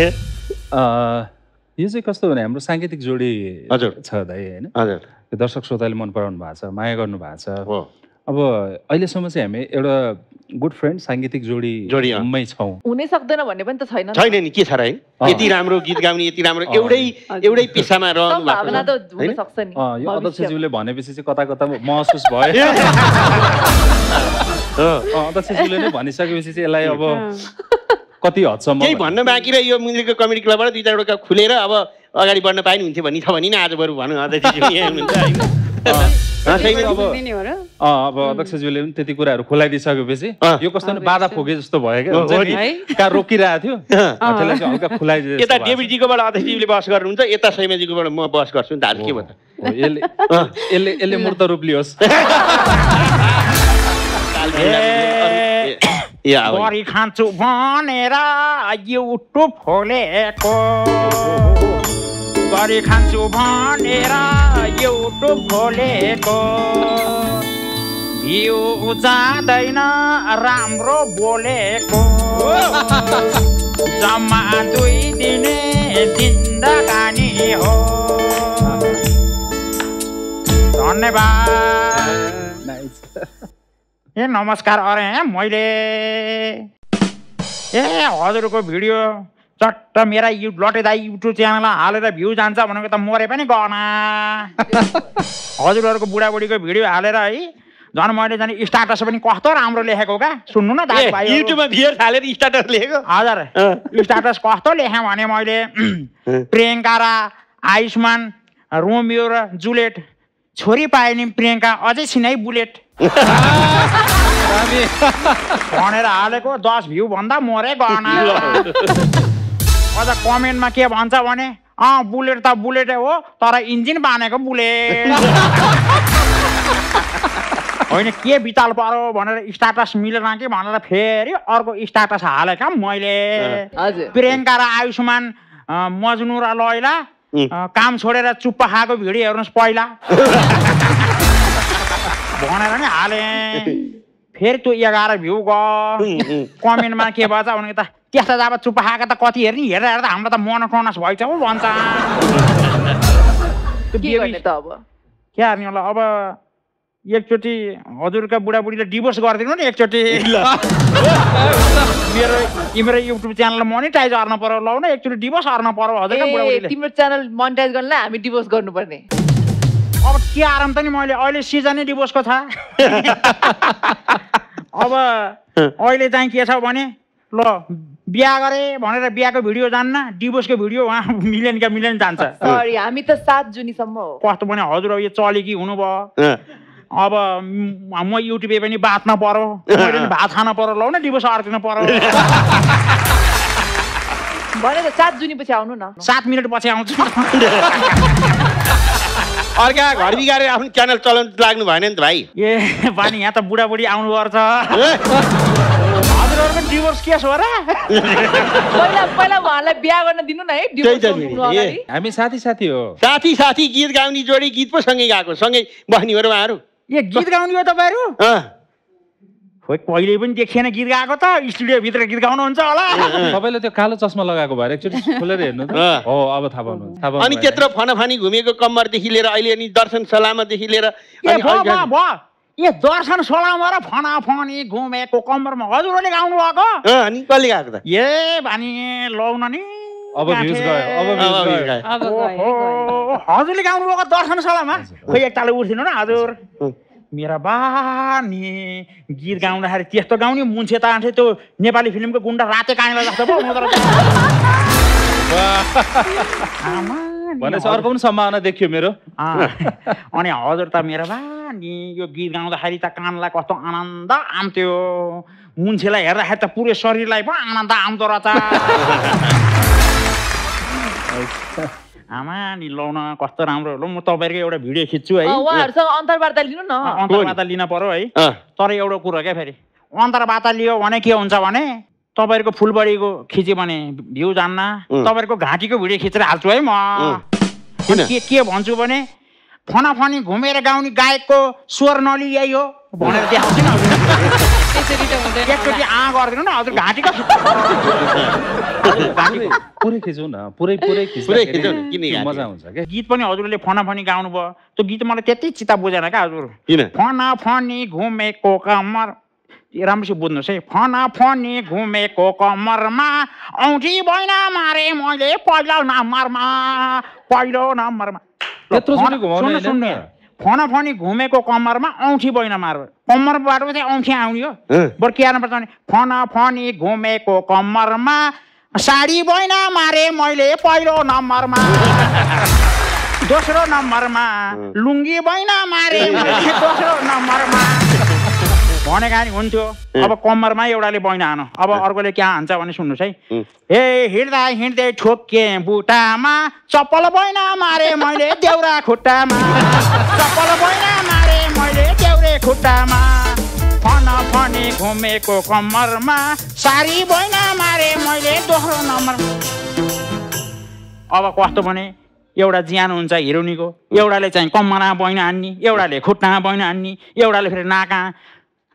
यो चाहिँ कस्तो भने हाम्रो साङ्गीतिक जोडी हजुर। छ दाइ होइन? हजुर। दर्शक श्रोताले मन पराउनु भएको छ माया गर्नु भएको छ। अब अहिलेसम्म चाहिँ हामी एउटा गुड फ्रेन्ड साङ्गीतिक जोडी जोडी, अँ। मै छौँ। हुनै सक्दैन भन्ने पनि त छैन नि। छैन नि के छ र? है। यति राम्रो गीत गाउने यति राम्रो एउटै एउटै पेसामा रहनु भएको छ। त हुन होइन? सक्छ नि अँ, यो। अध्यक्षज्यूले भनेपछि चाहिँ कता कता महसुस भयो। अध्यक्षज्यूले नै भनिसकेपछि चाहिँ यसलाई अब कति हदसम्म केही भन्न? बाँकी र यो मुन्द्रीको कमेडी क्लबबाट दुई चारवटा खुलेर अब अगाडि बढ्न पाए नि हुन्थ्यो भन्ने छ भने नि आज बरु भनौँ अध्यक्षज्यू यहाँ हुनुहुन्छ अब हो। दिने हो र। अँ, अब अध्यक्षज्यूले पनि त्यति कुराहरू खुलाइदिइसकेपछि। यो कस्तो बाधा फोके जस्तो भयो क्या। रोकिरहेको थियो। हल्का खुलाइदिए यता डेभिडजीकोबाट अध्यक्षज्यूले बस गर्नुहुन्छ यता सैमाजीकोबाट म बस गर्छु नि त के भयो त? यसले यसले यसले मूर्त रूप लियोस्। गरी खान्छु भनेर युट्युब खोलेको। गरी खान्छु भनेर खोलेको भ्यू जाँदैन राम्रो बोलेको। जम्मा दुई दिने जिन्दगानी हो। धन्यवाद। ए नमस्कार अरे मैले। ए हजुरको भिडियो। चट्ट मेरा यु लटे दाई युट्युब च्यानलमा हालेर भ्यू जान्छ भनेको त मरे पनि गना हजुरहरूको बुढाबुढीको भिडियो हालेर है झन् मैले झन् स्टाटस पनि कस्तो राम्रो लेखेको क्या सुन्नु न दाजुभाइ युट्युबमा हालेर स्टाटस लेखेको? हजुर। स्टाटस कस्तो लेखेँ भने मैले प्रियङ्का र आयुष्मान रोमियो र जुलेट छोरी पाए नि प्रियङ्का अझै छिनै बुलेट। भनेर हालेको दस भ्यू भन्दा मरे गना अझ कमेन्टमा के भन्छ भने अँ बुलेट त बुलेटै हो तर इन्जिन बानेको बुलेट। होइन के बिताल पऱ्यो भनेर स्टाटस मिलेन कि भनेर फेरि अर्को स्टाटस हालेका मैले। प्रियङ्का र आयुष्मान मजनु र लैला काम छोडेर चुप्पा खाएको भिडियो हेर्नुहोस् पहिला। भनेर नि हाले। फेरि त्यो एघार भ्यू गयो कमेन्टमा के भन्छ भने त त्यस्ता जब चुप्पा खाएको त कति हेर्ने हेर्दा हेर्दा हाम्रो त मोनोटोनस भइछ हौ भन्छ। के बेबी गर्ने त अब? के हार्ने होला? अब एकचोटि हजुरका बुढाबुढीले डिभोर्स गरिदिनु नि एकचोटि। मेरो मेरो युट्युब च्यानल मोनिटाइज अर्न पर्यो लौ न एकचोटि डिभोर्स अर्न पर्यो हजुरका ए बुढाबुढीले तिम्रो च्यानल मोनिटाइज गर्नलाई हामी डिभोर्स गर्नुपर्ने। अब के आराम त नि मैले अहिले सिजनै डिभोर्सको छ। अब अहिले चाहिँ के छ भने ल बिहा गरे भनेर बिहाको भिडियो जान्न डिभोर्सको भिडियो उहाँ मिलियन क्या मिलियन जान्छ। सरी हामी त सात जुनीसम्म हो। कस्तो भने हजुर अब यो चलेकी हुनुभयो। अब म युट्युबे पनि बाँच्न पर्यो मैले पनि भात खान पर्यो लौ न डिभोर्स अर्किनु पर्यो भने त सात जुनी पछि आउनु न। सात मिनट पछि आउँछु। अर्का घर बिगारेर आफ्नो च्यानल चलाउनु लाग्नु भएन नि त भाइ। ए बानी यहाँ त बुढाबुढी आउनुपर्छ हजुरहरूको डिभोर्स केस हो र। पहिला पहिला उहाँलाई बिहा गर्न दिनु न है डिभोर्स। हामी साथी साथी हो। साथी साथी गीत गाउने जोडी गीत पो सँगै गएको सँगै बस्ने हो र उहाँहरू। ए गीत गाउने हो तपाईँहरू? अँ, खोइ कहिले पनि देखिएन गीत गाएको त स्टुडियोभित्र गीत गाउनुहुन्छ होला। तपाईँले त्यो कालो चस्मा लगाएको भएर एकचोटि खोलेर हेर्नु त। हो अब थाहा पाउनु थाहा पाउनु अनि। त्यत्रो फनाफानी घुमेको कम्मरदेखि लिएर अहिले अनि दर्शन सलामादेखि लिएर ए दर्शन सोलामा र फनाफनी घुमेको कम्मरमा हजुरहरूले गाउनु भएको। अनि कसले गएको त? ए भानी लौन नि अब हजुरले गाउनु भएको दर्शन सोलामा? खोइ एकताल उठिदिनु न हजुर। मेरा बानी गीत गाउँदाखेरि त्यस्तो गाउने मुन्छे त आँटे त्यो नेपाली फिल्मको गुन्डा राते काँडा जस्तो पो आमा भनेपछि अर्को पनि सम्भावना देखियो मेरो। अनि हजुर त मेरो बा नि यो गीत गाउँदाखेरि त कानलाई कस्तो आनन्द आउँथ्यो। मुन्छेलाई हेर्दाखेरि त पुरै शरीरलाई पो आनन्द आउँदो रहेछ। आमा नि लाउन कस्तो राम्रो हो। ल म तपाईँहरूको एउटा भिडियो खिच्छु है। उहाँहरूसँग अन्तर्वार्ता लिनु न। अन्तर्वार्ता लिन पर्यो है। तर एउटा कुरो क्या फेरि। अन्तर्वार्ता लियो भने के हुन्छ भने तपाईँहरूको फुलबडीको खिच्यो भने भ्यू जान्न. तपाईँहरूको घाँटीको भिडियो खिचेर हाल्छु है म। के के भन्छु भने फनाफनी घुमेर गाउने गायकको स्वर नली यही हो भनेर देखाउँछु नि हजुर। त्यसरी त हुँदैन एकचोटि आ गरिदिनु न हजुर घाँटीको। पुरै पुरै खिचौँ न पुरै पुरै पुरै खिच्दाखेरि खिचौँ न, किन त्यो गाने? मजा हुन्छ क्या? गीत पनि हजुरले फनाफनी गाउनु भयो त्यो गीत मलाई त्यति चित्त बुझेन क्या हजुर। किन? फना फनी घुमेको कमर ए, राम्रोसित बुझ्नुहोस् है। फना फनी घुमेको कमरमा औँठी बैना मारे मैले पहिलो नम्बरमा पहिलो नम्बरमा। फना- घुमाउने सुन्नु, होइन नि सुन्नु। त। फना फनी घुमेको कमरमा औँठी बैना मार। कम्मरबाट चाहिँ औँठी आउने हो। बरु के हाल्नुपर्छ भने फना फनी घुमेको कम्मरमा साडी बैना मारे मैले पहिलो नम्बरमा। दोस्रो नम्बरमा लुङ्गी बैना मारे मैले दोस्रो नम्बरमा। भनेका नि हुन्थ्यो अब कम्मरमा एउटाले बैना हानु अब अर्कोले क्या हान्छ भने सुन्नुहोस् है. ए हिँड्दा हिँड्दै ठोक्के बुटामा चप्पल बैना मारे मैले देउरा खुट्टामा। चप्पल बैना मारे मैले देउरे खुट्टामा। फन फनी घुमेको कम्मरमा सारी बैना मारे मैले दोस्रो नम्बर अब कस्तो भने एउटा ज्यान हुन्छ हिरोनीको। एउटाले चाहिँ कम्मरा बैना हान्ने एउटाले खुट्टामा बैना हान्ने एउटाले फेरि नाका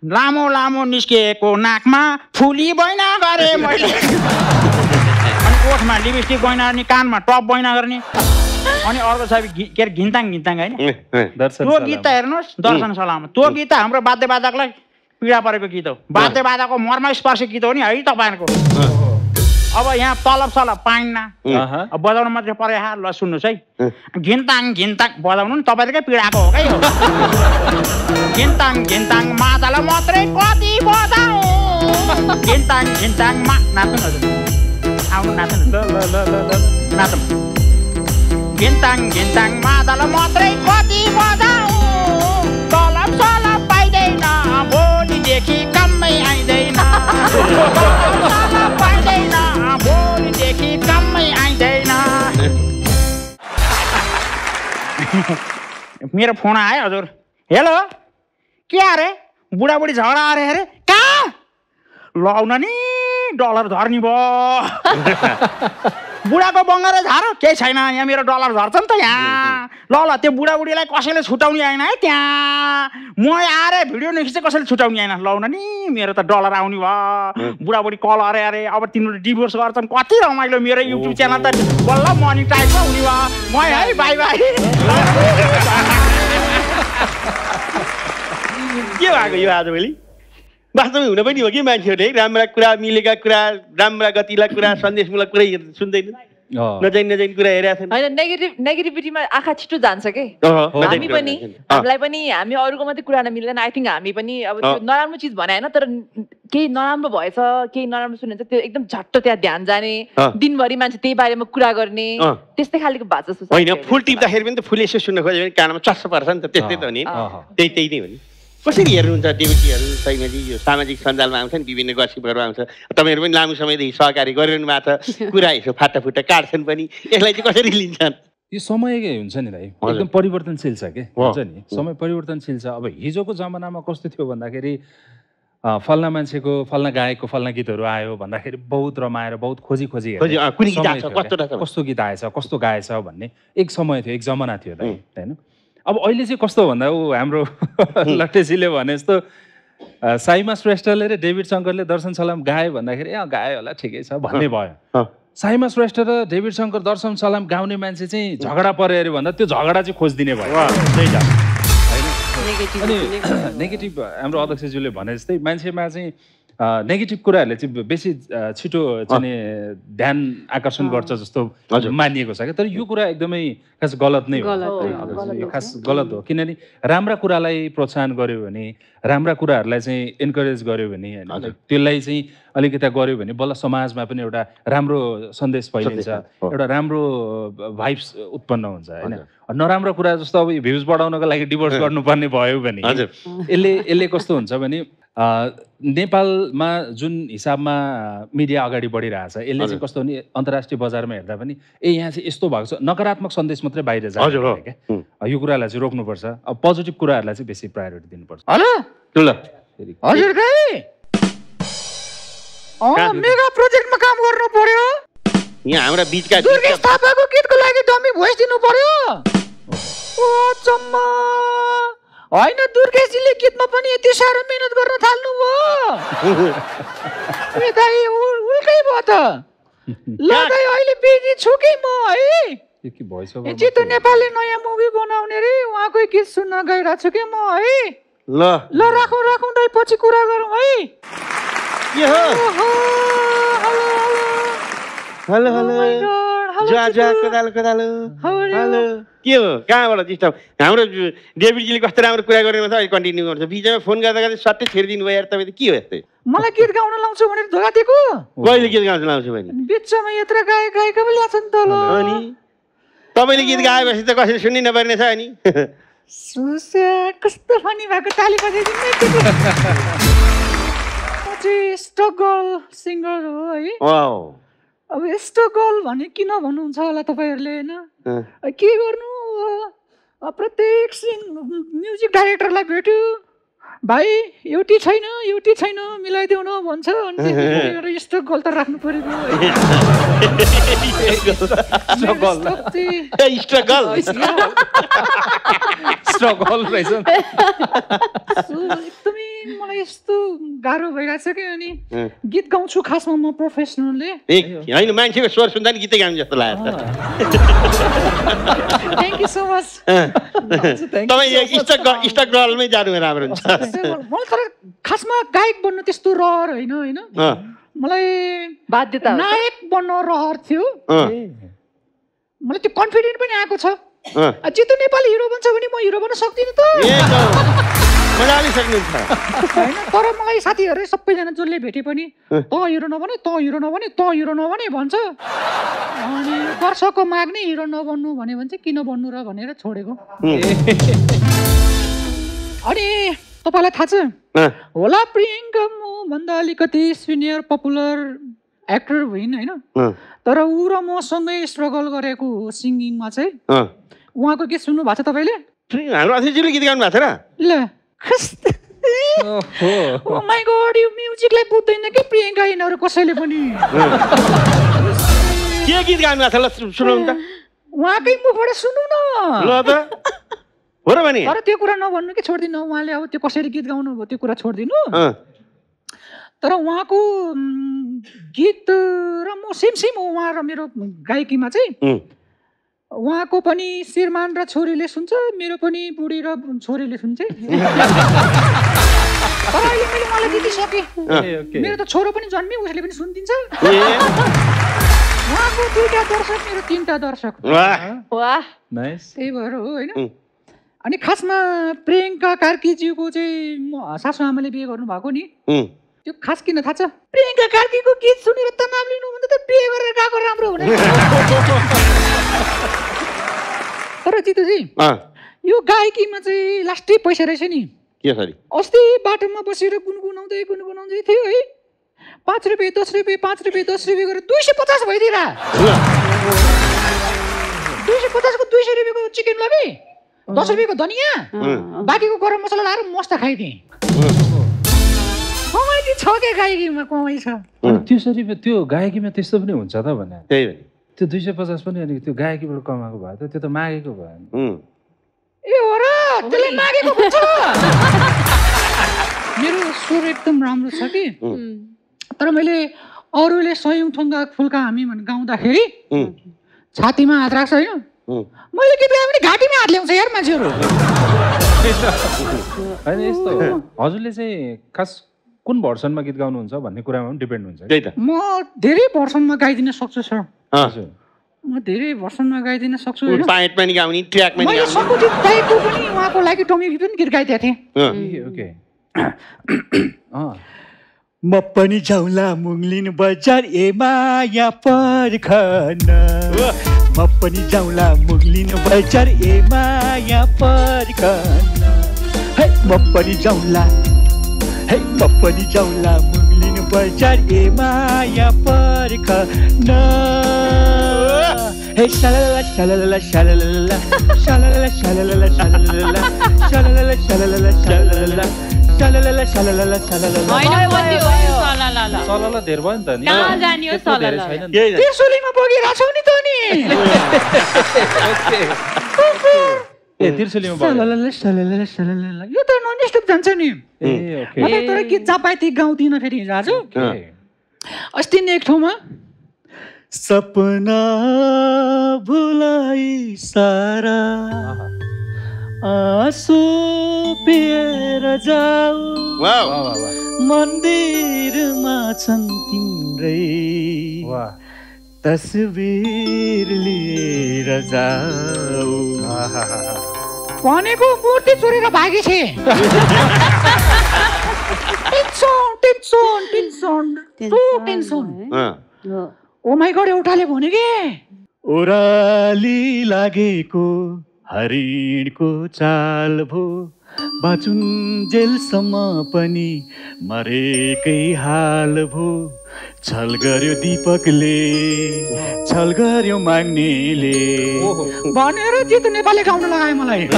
लामो लामो निस्किएको नाकमा फुली बैना गरे मैले। अनि ओठमा लिपस्टिक बैना गर्ने कानमा टप बैना गर्ने। अनि अर्को छ के अरे घिन्ताङ घिन्ताङ होइन? त्यो गीत त हेर्नुहोस् दर्शन सलाम त्यो गीत त हाम्रो वाद्यवादकलाई पीडा परेको गीत हो। वाद्यवादकको मर्मस्पर्शी गीत हो नि है तपाईँहरूको। अब यहाँ तलब सलब पाइन्न। बजाउनु मात्रै पऱ्यो हा ल सुन्नुहोस् है। घिन्ताङ घिन्ताङ बजाउनु नि तपाईँहरूकै पीडाको हो क्या घिन्ताङ घिन्ताङ मादल मात्रै कति बजाऊ। घिन्ताङ घिन्ताङ मा नाच्नु आउनु नाच्नु न। ल ल ल ल ल। नाचौँ घिन्ताङ घिन्ताङ मादल मात्रै कति बजाऊ। तलब सलब पाइँदैन। भोलिदेखि कम्मै आइँदैन। मेरो फोन आयो हजुर। हेलो? के अरे बुढाबुढी झगडा अरे अरे कहाँ? लाउन नि डलर झर्ने भयो बुढाको बङ्गारे झार। केही छैन यहाँ मेरो डलर झर्छ नि त यहाँ। ल ल त्यो बुढाबुढीलाई कसैले छुटाउने आएन है त्यहाँ। म आएर भिडियो नखिचे कसैले छुटाउने आएन लाउन नि मेरो त डलर आउने भयो। बुढाबुढी कल अरे अरे अब तिनीहरू डिभोर्स गर्छन्। कति रमाइलो मेरो युट्युब च्यानल त। बल्ल मनी टाइपमा हुने भयो। म है बाई बाई। के भएको यो आजभोलि वास्तवमै हुन पनि हो कि मान्छेहरूले? राम्रा कुरा मिलेका कुरा राम्रा गतिला कुरा सन्देशमूलक कुरै सुन्दैन। नजाइन नजाइन कुरा हेरेका छन्। होइन नेगेटिभ नेगेटिभिटीमा आँखा छिटो जान्छ कि? हामी पनि हामीलाई पनि हामी अरूको मात्रै कुरा मिल्दैन। आई थिङ्क हामी पनि अब त्यो। नराम्रो चिज भने होइन तर केही नराम्रो भएछ केही नराम्रो सुन्यो भने त्यो एकदम झट्ट त्यहाँ ध्यान जाने। दिनभरि मान्छे त्यही बारेमा कुरा गर्ने। त्यस्तै खालको छ होइन फुल। टिप्दाखेरि पनि त फुल यसो सुन्न खोज्यो भने कानमा चस्स पर्छ नि त त्यस्तै त हो नि। त्यही त्यही नै हो नि। कसरी हेर्नुहुन्छ देवकीहरू सैमाजी यो सामाजिक सञ्जालमा आउँछ नि विभिन्न गसिपहरू आउँछ। तपाईँहरू पनि लामो समयदेखि सहकारी गरिरहनु भएको छ कुरा यसो फाटाफुट्टा काट्छन् पनि। यसलाई चाहिँ कसरी लिन्छन्? यो समयकै हुन्छ नि भाइ। एकदम परिवर्तनशील छ कि। हुन्छ नि? समय परिवर्तनशील छ। अब हिजोको जमानामा कस्तो थियो भन्दाखेरि फल्ना मान्छेको फल्ना गायकको फल्ना गीतहरू आयो भन्दाखेरि बहुत रमाएर बहुत खोजी खोजी कस्तो गीत आएछ कस्तो गाएछ भन्ने एक समय थियो एक जमाना थियो दाइ होइन? अब अहिले चाहिँ कस्तो भन्दा ऊ हाम्रो लट्टेसीले भने जस्तो साइमा श्रेष्ठले र डेभिड शङ्करले दर्शन सलाम गायो भन्दाखेरि ए गायो होला ठिकै छ भन्ने भयो। साइमा श्रेष्ठ र डेभिड शङ्कर दर्शन सलाम गाउने मान्छे चाहिँ झगडा पऱ्यो अरे भन्दा त्यो झगडा चाहिँ खोजिदिने भयो। अनि नेगेटिभ हाम्रो अध्यक्षज्यूले भने जस्तै मान्छेमा चाहिँ नेगेटिभ कुराहरूले चाहिँ बेसी छिटो चाहिँ नि ध्यान आकर्षण गर्छ जस्तो मानिएको छ क्या? तर यो कुरा एकदमै खास गलत नै हो। यो हो। खास गलत हो। किनभने राम्रा कुरालाई प्रोत्साहन गर्यो भने राम्रा कुराहरूलाई चाहिँ इन्करेज गर्यो भने होइन त्यसलाई चाहिँ अलिकति गर्यो भने बल्ल समाजमा पनि एउटा राम्रो सन्देश फैलिन्छ एउटा राम्रो भाइब्स उत्पन्न हुन्छ होइन? नराम्रो कुरा जस्तो अब भ्युज बढाउनको लागि डिभोर्स गर्नुपर्ने भयो भने यसले यसले कस्तो हुन्छ भने नेपालमा जुन हिसाबमा मिडिया अगाडि बढिरहेछ यसले चाहिँ कस्तो भने अन्तर्राष्ट्रिय बजारमा हेर्दा पनि ए यहाँ चाहिँ यस्तो भएको छ नकारात्मक सन्देश मात्रै बाहिर हजुर, हो। जान्छ क्या। यो कुरालाई चाहिँ रोक्नुपर्छ। अब पोजिटिभ कुराहरूलाई चाहिँ बेसी प्रायोरिटी दिनुपर्छ। मेगा प्रोजेक्टमा काम गर्नु पर्यो। यहाँ हाम्रा बिचका दुर्गेश थापाको गीतको लागि डमी भोइस दिनु पर्यो। ओ चम्मा। होइन दुर्गेशजीले गीतमा पनि यति साह्रो मिहिनेत गर्न थाल्नु भयो दाइ उल- उल्कै भयो त। ल दाइ अहिले बिजी छु कि म है? चितो नेपालले नयाँ मुभी बनाउने रे उहाँकै गीत सुन्न गइरहेको छु कि म है? ल। ल राखौँ राखौँ दाइ पछि कुरा गरौँ है? के हो हेलो हेलो हेलो जा जा कोदालो कोदालो हेलो के हो कहाँबाट डिस्टर्ब हाम्रो डेभिडजीले कस्तो राम्रो कुरा गरेको छ अहिले कन्टिन्यू गर्छ बिचमा फोन गर्दा गर्दै सट्टै छेडिदिनु भयो यार तपाईँ त के हो यस्तै मलाई गीत गाउन लाउँछु भनेर धोका दिएको कहिले गीत गाउँछ लाउँछु भने बिचमा यत्र गायक गायिका पनि ल्याएको नि त ल अनि तपाईँले गीत गाएपछि त कसैले सुन्नै नपर्ने छ अनि कस्तो फनी भएको ताली बजाइदिनु चाहिँ स्टगल सिङ्गर हो है। अब स्टगल भने किन भन्नुहुन्छ होला तपाईँहरूले होइन। के गर्नु? प्रत्येक सिङ म्युजिक डाइरेक्टरलाई भेट्यो। भाइ एउटी छैन एउटी छैन मिलाइदेऊ न भन्छ। अनि एउटा स्टगल त राख्नु परेको स्ट्रगल रहेछ एकदमै मलाई यस्तो गाह्रो भइरहेछ कि अनि गीत गाउँछु खासमा म प्रोफेसनलले। होइन मान्छेको स्वर सुन्दा नि गीतै गाउनु जस्तो लाग्यो थ्याङ्क यू सो मच तपाईँ गर्लमै जानु राम्रो हुन्छ। मलाई तर खासमा गायक बन्नु त्यस्तो रहर होइन होइन। मलाई बाध्यता। नायक बन्न रहर थियो। मलाई त्यो कन्फिडेन्ट पनि आएको छ। जितु नेपाली हिरो बन्छ भने म हिरो बन्न सक्दिनँ त मजाले सक्नुहुन्छ होइन तर मलाई साथीहरू सबैजना जसले भेटे पनि त हिरो नबने त हिरो नबने त हिरो नबने भन्छ अनि दर्शकको माग्ने हिरो नबन्नु भन्यो भने चाहिँ किन बन्नु र भनेर छोडेको अनि तपाईँलाई थाहा छ होला प्रियङ्का म भन्दा अलिकति सिनियर पपुलर एक्टर भइन् होइन अँ, तर ऊ र म सँगै स्ट्रगल गरेको हो सिङ्गिङमा चाहिँ। उहाँको गीत सुन्नु भएको छ तपाईँले? हाम्रो अतिथिले गीत गाउनु भएको छ र। ल ओ माई गड यो म्युजिकलाई बुझ्दैन कि प्रियङ्का यिनीहरू कसैले पनि? के गीत गाउनु भएको छ ल सु- सुनाउनु त। उहाँकै मुखबाट सुन्नु न। ल त। हो र भने। तर त्यो कुरा नभन्नु कि छोडिदिनु। उहाँले अब त्यो कसरी गीत गाउनु भयो त्यो कुरा छोडिदिनु। तर उहाँको गीत र म सेम सेम हो उहाँ र मेरो गायकीमा चाहिँ। उहाँको पनि श्रीमान र छोरीले सुन्छ मेरो पनि बुढी र छोरीले सुन्छ। तर अहिले मैले उहाँलाई दिदिसकेँ मेरो त छोरो पनि जन्मे उसले पनि सुनिदिन्छ। उहाँको दुईटा दर्शक मेरो तिनवटा दर्शक। वाह। वाह। नाइस त्यही भएर हो होइन. अनि खासमा प्रियङ्का कार्कीज्यूको चाहिँ म सासु आमाले बिहे गर्नुभएको नि। त्यो खास किन थाहा छ? प्रियङ्का कार्कीको गीत सुनेर तनाव लिनुभन्दा त बिहे गरेर गएको राम्रो हुने। तर जितुजी अँ, यो गायकीमा चाहिँ लास्टै पैसा रहेछ नि। के सरी अस्ति बाटोमा बसेर गुनगुनाउँदै गुनगुनाउँदै थियो है। पाँच रुपियाँ दस रुपियाँ पाँच रुपियाँ दस रुपियाँ गरेर दुई सय पचास भइदिएर। दुई सय पचासको दुई सय रुपियाँको चिकन लबी। दस रुपियाँको धनियाँ। बाँकीको गरम मसला लाएर मस्त खाइदिएँ। कमाइ छ क्या गायकीमा कमाइ छ। त्यसरी त्यो गायकीमा त्यस्तो पनि हुन्छ त भने त्यही भने त्यो दुई सय पचास पनि अनि त्यो गायकीबाट कमाएको भयो त त्यो त मागेको भयो ए हो र त्यसले मागेको मेरो स्वर एकदम राम्रो छ कि। तर मैले अरूले सयौँ थुङ्गा फुल्का हामी भने गाउँदाखेरि छातीमा हात राख्छ होइन। मैले गीत गाएँ भने घाँटीमा हात ल्याउँछ यार मान्छेहरू। होइन यस्तो हजुरले चाहिँ खास कुन भर्सनमा गीत गाउनुहुन्छ भन्ने कुरामा पनि डिपेन्ड हुन्छ त्यही त। म धेरै भर्सनमा गाइदिन सक्छु सर। म धेरै भर्सनमा गाइदिन सक्छु होइन? पाइन्टमा नि गाउने ट्र्याकमा नि मैले गाउने सकुचित दाइको पनि उहाँको लागि टमी पनि गीत गाइदिएको थिएँ। अँ। ओके। म पनि जाउँला मुङ्लिन बजार ए माया पर्खन। म पनि जाउँला मुङ्लिन बजार ए माया पर्खन। है म पनि जाउँला है म पनि जाउँला मुङ्लिन बजार ए माया पर्खन कति हो सलाला सलल धेर भयो नि त नि कहाँ जाने हो त्यत्रो धेरै सलल? छैन नि। त्रिशुलीमा बगिरहेको छौ नि त नि ए त्रिशुलीमा यो त नन स्टप जान्छ नि ए ओके तर गीत चापाती गाउँदिनँ फेरि हिजो आज अस्ति नै एक ठाउँमा? सपना भुलाई सारा आँसु पिएर जाऊ। मन्दिरमा छन् तिम्रै। तस्बिर लिएर जाऊ। भनेको मूर्ति चोरेर भागी छे tension tension tension to tension. Oh my god एउटाले भन्यो कि ओराली लागेको हरिणको चाल भो। बाँचुन् जेलसम्म पनि मरेकै हाल भो। छल गर्यो दिपकले छल गर्यो माग्नेले। भनेर जित नेपाली गाउन लगायो मलाई।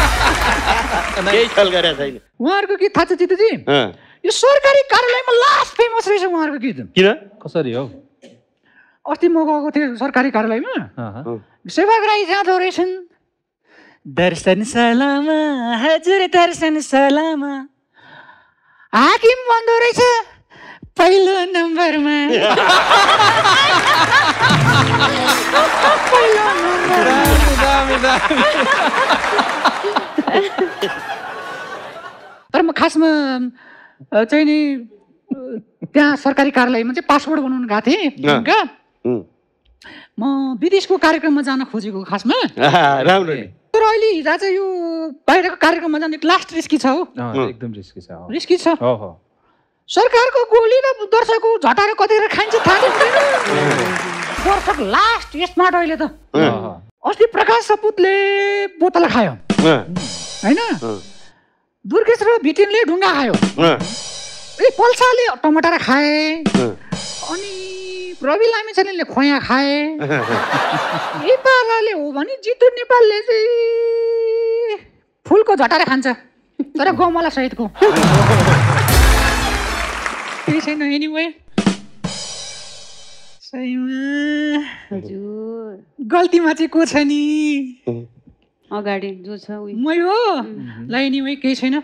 केही छल गरेको छैन। उहाँहरूको गीत थाहा छ जितुजी। यो सरकारी कार्यालयमा लास्ट फेमस रहेछ उहाँहरूको गीत। किन? कसरी हो? अस्ति म गएको थिएँ सरकारी कार्यालयमा। सेवाग्राही जाँदो रहेछन्। दर्शन सलामा हजुर दर्शन सलामा। हाकिम भन्दो रहेछ पहिलो नम्बरमा। पहिलो नम्बरमा तर म खासमा चाहिँ नि त्यहाँ सरकारी कार्यालयमा चाहिँ पासपोर्ट बनाउनु गएको थिएँ। म विदेशको कार्यक्रममा जान खोजेको खासमा। राम्रो तर अहिले हिजो चाहिँ यो बाहिरको कार्यक्रममा जाने लास्ट रिस्की छ हो। एकदम रिस्की छ। रिस्की छ। हो हो। सरकारको गोली र दर्शकको झटारो कतिखेर खाइन्छ थाहा दर्शक लास्ट स्मार्ट अहिले त। अस्ति प्रकाश सपुतले बोतल खायो। होइन? दुर्गेश र भिटिनले ढुङ्गा खायो। ए पल्साले टमाटर खाए। अनि रवि लामिछानेले खोया खाए। नेपालले हो भने जितु नेपालले चाहिँ फुलको झटारे खान्छ। तर गमला सहितको। केही छैन एनिवे गल्तीमा चाहिँ को छ नि? अगाडि जो छ उही। मै हो ल एनिवे केही छैन।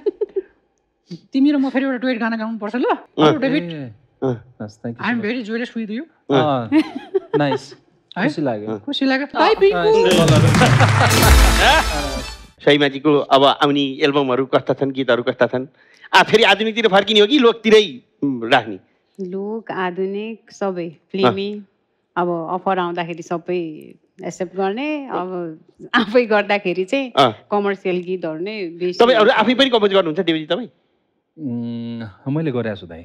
तिमी र म फेरि एउटा डुएट गाना गाउनु पर्छ ल David. I am. Very joyless with you. है? खुसी लाग्यो। खुसी लाग्यो। सहीमाजीको अब आउने एल्बमहरू कस्ता छन् गीतहरू कस्ता छन्। आ फेरि आधुनिकतिर फर्किने हो कि लोकतिरै? राख्ने। लोक आधुनिक सबै। फिल्मी अब अफर आउँदाखेरि सबै एक्सेप्ट गर्ने अब आफै गर्दाखेरि चाहिँ। कमर्सियल गीतहरू नै बेसी तपाईँहरू आफै पनि कम्पोज गर्नुहुन्छ देवीजी तपाईँ? मैले गरेको छु दाइ।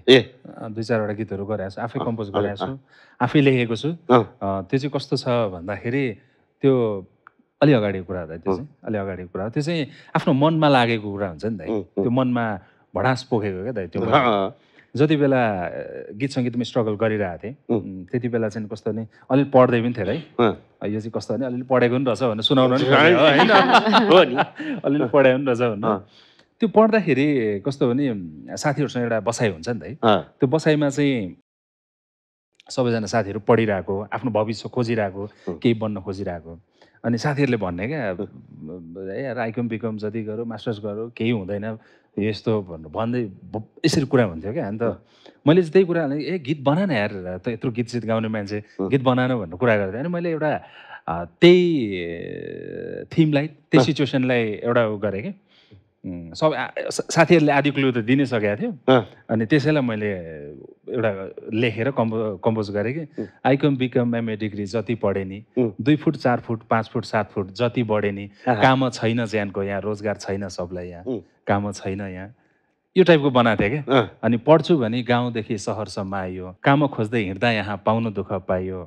दुई चारवटा गीतहरू गरेको छु आफै कम्पोज गरेको छु आफै लेखेको छु। त्यो चाहिँ कस्तो छ भन्दाखेरि त्यो अलि अगाडिको कुरा हो दाइ त्यो चाहिँ अलि अगाडिको कुरा हो। त्यो चाहिँ आफ्नो मनमा लागेको कुरा हुन्छ नि दाइ। त्यो मनमा भडास पोखेको क्या दाइ त्यो। जति बेला गीत सङ्गीतमा स्ट्रगल गरिरहेको थिएँ त्यति बेला चाहिँ कस्तो भने अलिअलि पढ्दै पनि थिएँ है। यो चाहिँ कस्तो भने अलिअलि पढेको पनि रहेछ भनेर सुनाउनु नि। अलिअलि पढाएको पनि रहेछ भन्नु। त्यो पढ्दाखेरि कस्तो भने साथीहरूसँग एउटा बसाइ हुन्छ नि त है। त्यो बसाइमा चाहिँ सबैजना साथीहरू पढिरहेको आफ्नो भविष्य खोजिरहेको केही बन्न खोजिरहेको। अनि साथीहरूले भन्ने क्या ए यार आइकम बिकम जति गरौँ मास्टर्स गरौँ केही हुँदैन। यस्तो भन्नु भन्दै यसरी कुरा हुन्थ्यो क्या अन्त मैले चाहिँ त्यही कुरा ए गीत बना न यार त यत्रो गीत सित गाउने मान्छे गीत बनानु भन्ने कुरा गर्थेँ अनि मैले एउटा त्यही थिमलाई त्यही सिचुएसनलाई एउटा गरेँ कि। सब साथीहरूले आदि क्लु त दिनै सकेको थियो अनि त्यसैलाई मैले एउटा लेखेर कम्पो कम्पोज गरेँ कि आइकम बिकम एमए डिग्री जति पढे नि। दुई फुट चार फुट पाँच फुट सात फुट जति बढे नि। काम छैन ज्यानको यहाँ रोजगार छैन सबलाई यहाँ। काम छैन यहाँ। यो टाइपको बनाएको थिएँ क्या। अनि पढ्छु भने गाउँदेखि सहरसम्म आइयो। काम खोज्दै हिँड्दा यहाँ पाउनु दुःख पाइयो।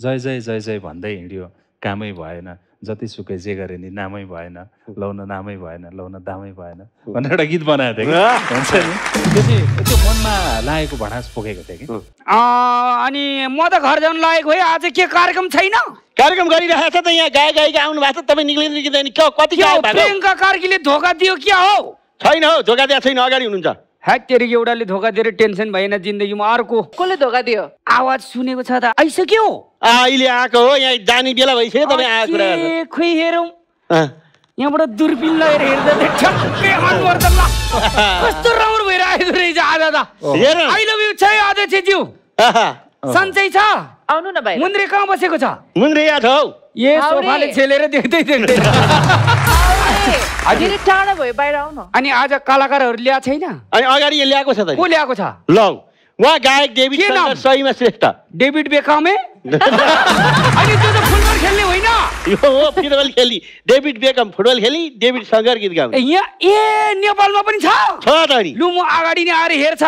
जय जय जय जय भन्दै हिँड्यो। कामै भएन। जतिसुकै जे गरे नि नामै भएन लाउन नामै भएन लाउन दामै भएन भनेर एउटा गीत बनाएको थिएँ कि? हुन्छ नि? त्यो चाहिँ त्यो मनमा लागेको भडास पोखेको थिएँ कि? अँ, अनि म त घर जानु लागेको है आज के कार्यक्रम छैन? कार्यक्रम गरिरहेको छ त यहाँ गायक गायिका आउनु भएको छ तपाईँ निक्लिँदै निक्लिँदैन कति प्रियङ्का कार्कीले धोका दियो क्या हो? छैन हौ धोका दिएको छैन अगाडि हुनुहुन्छ। ह्याटेरिक एउटाले धोका दिएर टेन्सन भएन जिन्दगीमा अर्को कसले धोका दियो आवाज सुनेको छ त आइसक्यो अहिले आएको हो यहाँ जाने बेला भइसक्यो तपाईँ आएको खोइ हेरौँ अँ। यहाँबाट दुर्बिन लगेर हेर्दा त ठ्याक्कै अनुहार त ल कस्तो राम्रो भएर आएको रहेछ आज त। आई लभ यु छ है अध्यक्षज्यू सन्चै छ। आउनु न भाइ मुन्द्रे कहाँ बसेको छ? मुन्द्रे यहाँ छ। हौ ए। सोफाले छेलेर देख्दै देख्दैन धेरै टाढा भयो बाहिर आउनु। अनि आज कलाकारहरू ल्याएको छैन? अनि अगाडि ल्याएको छ त को ल्याएको छ? लौ। उहाँ गायक डेभिड सहीमा श्रेष्ठ। डेभिड बेकामे? अनि त्यो त फुटबल खेल्ने होइन। यो हो फुटबल खेली। डेभिड बेकम फुटबल खेली डेभिड शङ्कर गीत ए, गाउने। यहाँ ए नेपालमा पनि छ? छ त नि लु म अगाडि नै आएर हेर्छ।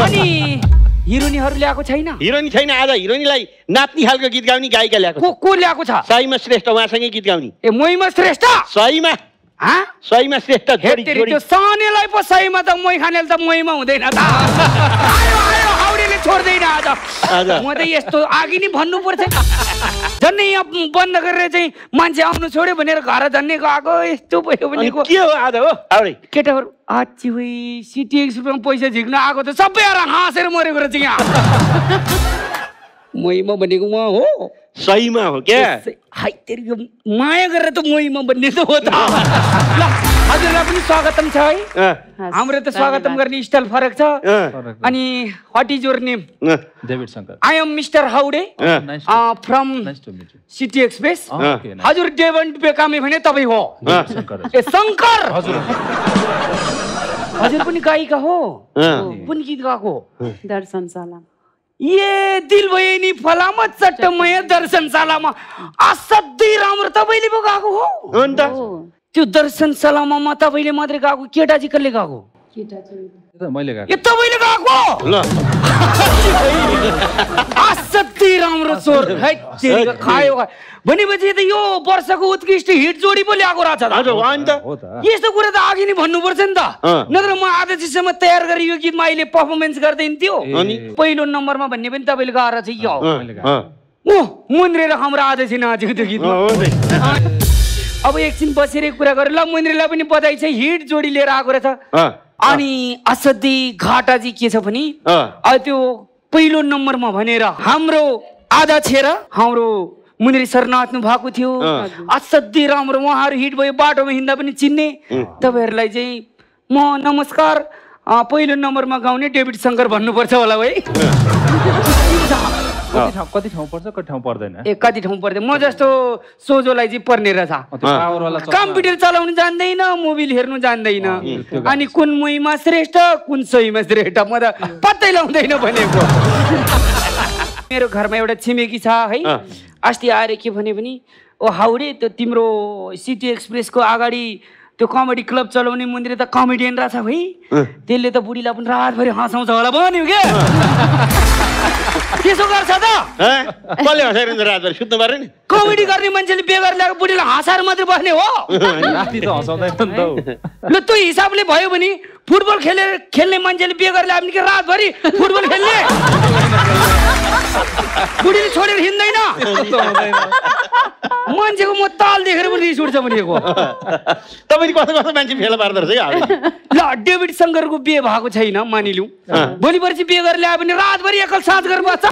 अनि हिरोनीहरू ल्याएको छैन। हिरोइन छैन आज हिरोइनलाई नाच्ने खालको गीत गाउने गायिका ल्याएको को को ल्याएको छ? सहीमा श्रेष्ठ उहाँसँगै गीत गाउने। ए महिमा श्रेष्ठ? सहीमा सहीमा श्रेष्ठ त्यो सानेलाई पो सहीमा त मै खानेले त मैमा हुँदैन त। आयो आयो हाउडेले छोड्दैन आज। म त यस्तो अघि नै भन्नुपर्छ। यहाँ बन्द गरेर चाहिँ मान्छे आउनु छोड्यो भनेर घर झन्डै गएको यस्तो भयो भनेको के हो आज हो? केटाहरू आची होइ सिटी एक्सप्रेसमा पैसा झिक्न आएको त सबै आएर हाँसेर मरेको रहेछ यहाँ। मैमा भनेको उहाँ हो। सहीमा हो क्या? माया गरेर त मैमा भन्ने त हो त। ल। हजुरलाई पनि स्वागतम छ है। हाम्रो त स्वागतम गर्ने स्टाइल फरक छ। अनि what is your name David Shankar. I am mister हाउडे from city express हजुर डेभन बेकामे भने तपाईँ हो। शङ्कर ए शङ्कर! हजुर। हजुर पनि गायिका हो। कुन गीत गाएको। दर्शन साला ए दिल भयो नि फलामा चट्टमय दर्शनशालामा असाध्यै राम्रो तपाईँले पो गएको हो। हो त्यो दर्शनशालामा तपाईँले मात्रै गएको केटाजी कसले गएको? तपाईँले गएको? ल। असाध्यै राम्रो स्वर है खायो भनेपछि त यो वर्षको उत्कृष्ट हिट जोडी पो ल्याएको रहेछ यस्तो कुरा त अघि नै भन्नुपर्छ नि त। नत्र म आधीसम्म तयार गरेर यो गीतमा अहिले पर्फर्मेन्स गर्दैन थियो अनि? पहिलो नम्बरमा भन्ने पनि तपाईँले गाएर चाहिँ यो। ओ मुन्द्रेर हाम्रो आज चाहिँ नाचेको त्यो गीतमा। अब एकछिन बसेर कुरा गरेर ल मुन्द्रेलाई पनि बधाई छ हिट जोडी लिएर आएको रहेछ। अनि असाध्यै घाटा चाहिँ के छ भने? त्यो पहिलो नम्बरमा भनेर हाम्रो आधा छेर हाम्रो मुन्द्री सर नाच्नु भएको थियो। असाध्यै राम्रो उहाँहरू हिट भयो बाटोमा हिँड्दा पनि चिन्ने। तपाईँहरूलाई चाहिँ म नमस्कार पहिलो नम्बरमा गाउने डेभिड शङ्कर भन्नुपर्छ होला है कति ठाउँ कति ठाउँ पर्छ कति ठाउँ पर्दैन? ए कति ठाउँ पर्दैन? म जस्तो सोझोलाई चाहिँ पर्ने रहेछ। कम्प्युटर चलाउनु जान्दैन मोबाइल हेर्नु जान्दैन। अनि कुन मुहीमा श्रेष्ठ कुन सहीमा श्रेष्ठ? म त पत्तै लाउँदैन भनेको। मेरो घरमा एउटा छिमेकी छ है। अस्ति आएर के भने पनि ओ हाउडे त्यो तिम्रो सिटी एक्सप्रेसको अगाडि त्यो कमेडी क्लब चलाउने मन्दिर त कमेडियन रहेछ भाइ त्यसले त बुढीलाई पनि रातभरि हँसाउँछ होला भन्यो क्या? त्यसो गर्छ त? कसले हँसाइरहन्छ रातभरि सुत्नु पर्यो नि कमेडी गर्ने मान्छेले बेगर ल्याएको बुढीलाई हँसाएर मात्रै बस्ने हो राति त हँसाउँदैन नि त हौ। ल त्यो हिसाबले भयो भने फुटबल खेलेर खेल्ने मान्छेले बेगर ल्यायो भने के रातभरि फुटबल खेल्ने बुढीले छोडेर हिँड्दैन। मान्छेको म ताल देखेर पनि रिस उठ्छ भनेको तपाईँले कस्तो कस्तो मान्छे फेला पार्दो रहेछ ल डेभिड शङ्करको बिहे भएको छैन मानिलिउँ भोलि पर्सि बिहे गरेर ल्यायो भने रातभरि एकल साँझ गरेर बस्छ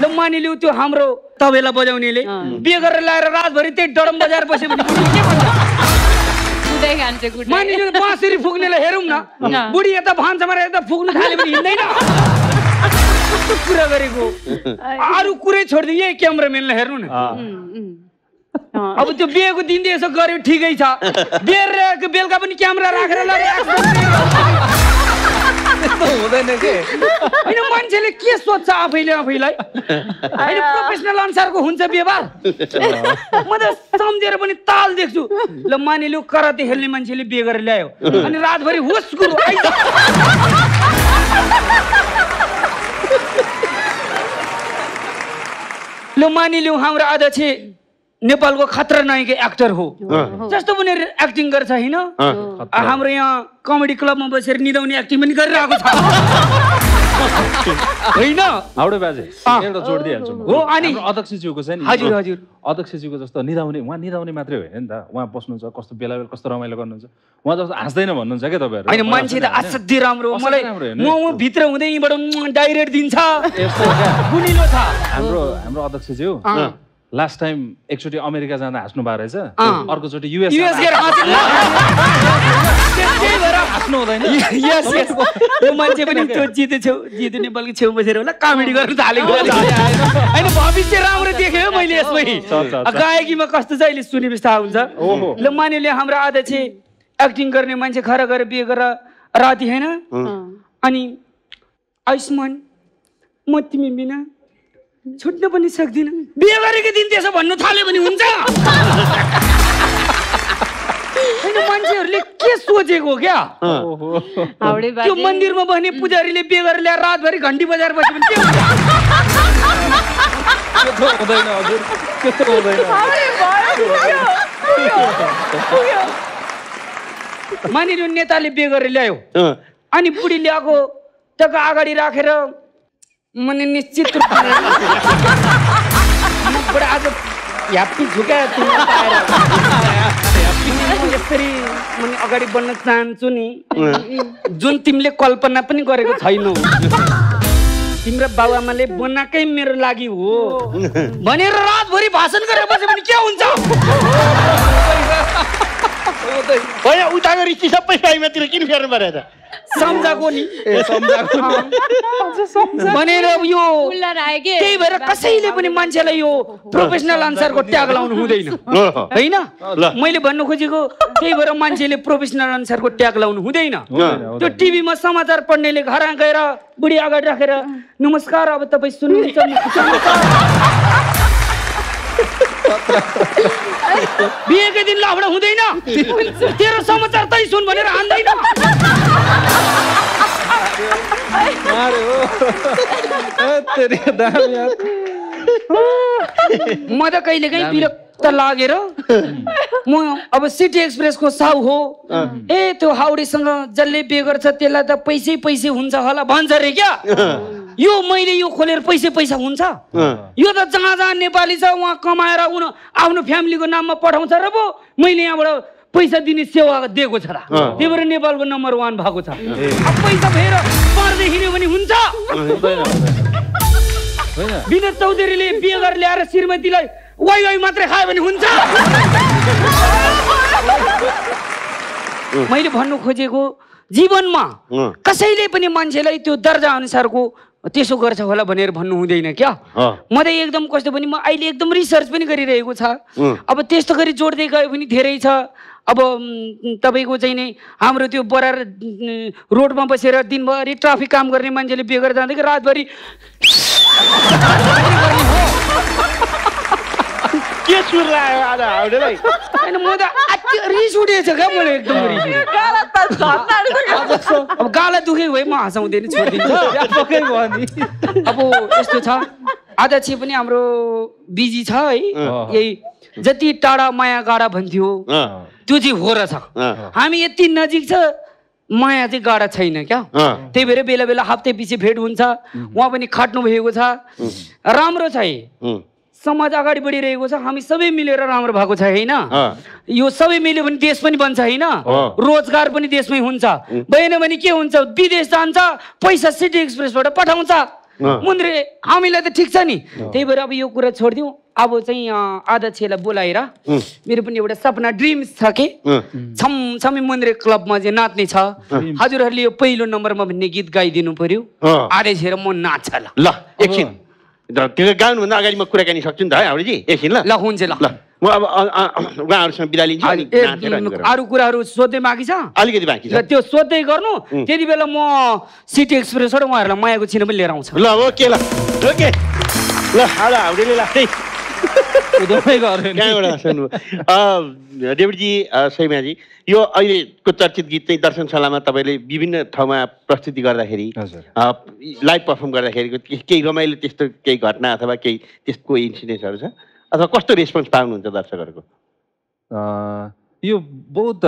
ल मानिलिउँ त्यो हाम्रो तबेला बजाउनेले बिहे गरेर ल्याएर रातभरि त्यही डरम बजाएर बस्यो भने के भन्छ कुदै खान्छ कुदै मानिलिनु बाँसुरी फुक्नेलाई हेरौँ न। बुढी यता भान्सा मारेर यता फुक्नु थाल्यो भने हिँड्दैन। कुरा गरेको? अरू कुरै छोडिदियो यही क्यामराम्यानलाई हेर्नु न। अब त्यो बिहेको दिन यसो गर्यो ठिकै छ। बिहे बेलुका पनि क्यामेरा राखेर लगेर हुँदैन के? होइन मान्छेले के सोध्छ आफैले आफैलाई? होइन प्रोफेसनल अनुसारको हुन्छ व्यवहार? म त सम्झेर पनि ताल देख्छु। ल मानिलियो कराते खेल्ने मान्छेले बिहे गरेर ल्यायो। अनि रातभरि होस् आइज। ल मानिलियो हाम्रो अध्यक्ष नेपालको खतरा नायक एक्टर हो। जस्तो पनि एक्टिङ गर्छ होइन? हाम्रो यहाँ कमेडी क्लबमा बसेर निदाउने एक्टिङ पनि गरिरहेको छ। होइन। हो, अनि- अध्यक्षज्यूको चाहिँ नि हजुर, हजुर। अध्यक्षज्यूको जस्तो निधाउने उहाँ निधाउने मात्रै होइन नि त। उहाँ बस्नुहुन्छ कस्तो बेला बेला कस्तो रमाइलो गर्नुहुन्छ। उहाँ जस्तो हाँस्दैन भन्नुहुन्छ क्या तपाईँहरू? होइन मान्छे त? असाध्यै राम्रो मलाई? म भित्र हुँदै यहीँबाट डाइरेक्ट दिन्छ? गुनिलो छ। हाम्रो हाम्रो अध्यक्षज्यू। लास्ट टाइम एकचोटि अमेरिका जाँदा हाँस्नु भएको रहेछ। अर्कोचोटि युएस युएस गएर हाँस्नु। त्यही भएर हाँस्नु हुँदैन। यस यस यो मान्छे पनि त्यो जितु छेउ जितु नेपालको छेउ बसेर होला कमेडी गर्नु थालेको होइन भविष्य राम्रो देखेँ हो मैले यसमै। छ, छ, छ। गायकीमा कस्तो छ अहिले सुनेपछि थाहा हुन्छ। ल मानिले हाम्रो अध्यक्ष एक्टिङ गर्ने मान्छे खरा गरेर बिहे गरेर राति होइन? अनि आयुष्मान म तिमी बिना छुट्न पनि सक्दिनँ। बिहे गरेको दिन त्यसो भन्नु थाल्यो भने हुन्छ। होइन मान्छेहरूले के सोचेको क्या? त्यो मन्दिरमा बस्ने पुजारीले बिहे गरेर ल्याएर रातभरि घन्टी बजाएर बस्यो भने के हुन्छ नेताले बिहे गरेर ल्यायो अनि बुढी ल्याएको टका अगाडि राखेर मैले निश्चित रूपमा मबाट आज ह्याप्पी झुक्या तिमीलाई पाएर यसरी मैले अगाडि बढ्न चाहन्छु नि जुन तिमीले कल्पना पनि गरेको छैनौ तिम्रो बाबुआमाले बनाएकै मेरो लागि हो भनेर रातभरि भाषण गरेर बस्यो भने के हुन्छ होइन उताको रिची सबै साइमातिर किन फेर्नु पऱ्यो त सम्झाएको नि भनेर यो त्यही भएर कसैले पनि मान्छेलाई यो प्रोफेसनल अनुसारको ट्याग लाउनु हुँदैन होइन मैले भन्नु खोजेको त्यही भएर मान्छेले प्रोफेसनल अनुसारको ट्याग लाउनु हुँदैन हुँदैन, त्यो टिभीमा समाचार पढ्नेले घर गएर बुढी अगाडि राखेर नमस्कार अब तपाईँ सुन्नुहुन्छ बिहेको दिन लाउडा हुँदैन। तेरो समाचार तै सुन भनेर अरे यार। म त कहिले काहीँ विरक्त लागेर म अब सिटी एक्सप्रेसको साउ हो। ए त्यो हाउडेसँग जसले बिहे गर्छ त्यसलाई त पैसै पैसै हुन्छ होला भन्छ रे क्या? यो मैले यो खोलेर पैसै पैसा हुन्छ? यो त जहाँ जहाँ नेपाली छ उहाँ कमाएर उन आफ्नो फ्यामिलीको नाममा पठाउँछ र पो मैले यहाँबाट पैसा दिने सेवा दिएको छ र। त्यही भएर नेपालको नम्बर वान भएको छ। अब पैसा भएर पर्दै हिँड्यो भने हुन्छ? विनोद चौधरीले बिहे गरेर ल्याएर श्रीमतीलाई वाइ वाइ मात्रै खायो भने हुन्छ? मैले भन्नु खोजेको जीवनमा कसैले पनि मान्छेलाई त्यो दर्जा अनुसारको त्यसो गर्छ होला भनेर भन्नु हुँदैन क्या? म त एकदम कस्तो पनि म अहिले एकदम रिसर्च पनि गरिरहेको छ। अब त्यस्तो गरी जोड्दै गयो भने धेरै छ। अब तपाईँको चाहिँ नि हाम्रो त्यो बरार रोडमा बसेर दिनभरि ट्राफिक काम गर्ने मान्छेले बिहे गरेर जाँदै रातभरि के सुर लाग्यो आज हाउडेलाई होइन म त अति रिस उठेछ क्या मलाई एकदम रिस। अब गाला दुखेको भए म हँसाउँदैन छोडिदिन्छु भयो अब यस्तो छ अध्यक्ष पनि हाम्रो बिजी छ है यही जति टाढा माया गाडा भन्थ्यो त्यो चाहिँ हो रहेछ हामी यति नजिक छ माया चाहिँ गाडा छैन क्या त्यही भएर बेला बेला हप्ते पछि भेट हुन्छ उहाँ पनि खाट्नु भएको छ राम्रो छ है समाज अगाडि बढिरहेको छ हामी सबै मिलेर राम्रो भएको छ होइन? यो सबै मिल्यो भने देश पनि बन्छ होइन? रोजगार पनि देशमै हुन्छ। भएन भने के हुन्छ? विदेश जान्छ पैसा सिटी एक्सप्रेसबाट पठाउँछ। मुन्द्रे हामीलाई त ठिक छ नि। त्यही भएर अब यो कुरा छोडिदिउँ। अब चाहिँ अँ, अध्यक्षलाई बोलाएर मेरो पनि एउटा सपना ड्रिम्स छ कि? छमछमी मन्दिर क्लबमा चाहिँ नाच्ने छ। हजुरहरूले यो पहिलो नम्बरमा भन्ने गीत गाइदिनु पर्यो। अँ। आदेशेर म नाच्छ ल एकछिन। गाउनुभन्दा अगाडि म कुराकानी सक्छु नि त है हाउडेजी एकछिन ल ल हुन्छ ल ल म अब उहाँहरूसँग बिदा लिन्छु। अरू कुराहरू सोध्दै बाँकी छ अलिकति बाँकी छ ल त्यो सोध्दै गर्नु। त्यति बेला म सिटी एक्सप्रेसबाट उहाँहरूलाई मायाको चिनो पनि लिएर आउँछु ल ओके ल ओके ल हाउडेले लाग्दै डेभिडजी अ, सैमाजी। यो अहिलेको चर्चित गीत चाहिँ दर्शन सलामा तपाईँले विभिन्न ठाउँमा प्रस्तुति गर्दाखेरि लाइभ पर्फर्म गर्दाखेरिको के- केही रमाइलो त्यस्तो केही घटना अथवा केही त्यस्तो इन्सिडेन्ट्सहरू छ? अथवा कस्तो रेस्पोन्स पाउनुहुन्छ दर्शकहरूको? अँ, यो बहुत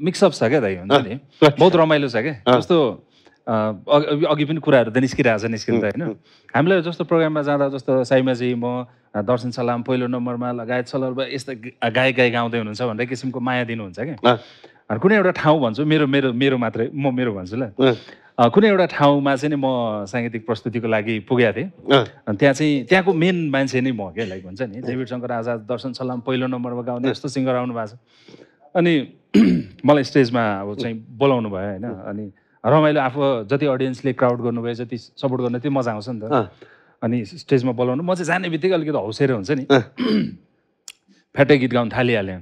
मिक्सअप छ क्या दाइ हुन्छ नि? बहुत रमाइलो छ क्या? जस्तो अघि पनि कुराहरू त निस्किरहेको छ निस्किनु त होइन हामीलाई जस्तो प्रोग्राममा जाँदा जस्तो साइमाजी म दर्शन सलाम पहिलो नम्बरमा लगायत सलर्ब यस्ता गायक गायक गाउँदै हुनुहुन्छ भन्ने किसिमको माया दिनुहुन्छ क्या अनि कुनै एउटा ठाउँ भन्छु मेरो मेरो मेरो मात्रै म मेरो भन्छु ल। कुनै एउटा ठाउँमा चाहिँ नि म साङ्गीतिक प्रस्तुतिको लागि पुगेको थिएँ। अनि त्यहाँ चाहिँ त्यहाँको मेन मान्छे नै म क्या लाइक भन्छ नि? डेभिड शङ्कर आजाद दर्शन सलाम पहिलो नम्बरमा गाउने यस्तो सिङ्गर आउनु भएको छ। अनि मलाई स्टेजमा अब चाहिँ बोलाउनु भयो होइन। अनि रमाइलो आफू जति अडियन्सले क्राउड गर्नुभयो जति सपोर्ट गर्नु त्यो मजा आउँछ नि त। अनि स्टेजमा बोलाउनु म चाहिँ जाने बित्तिकै अलिकति हौसेर हुन्छ नि। फ्याटै गीत गाउनु थालिहालेँ।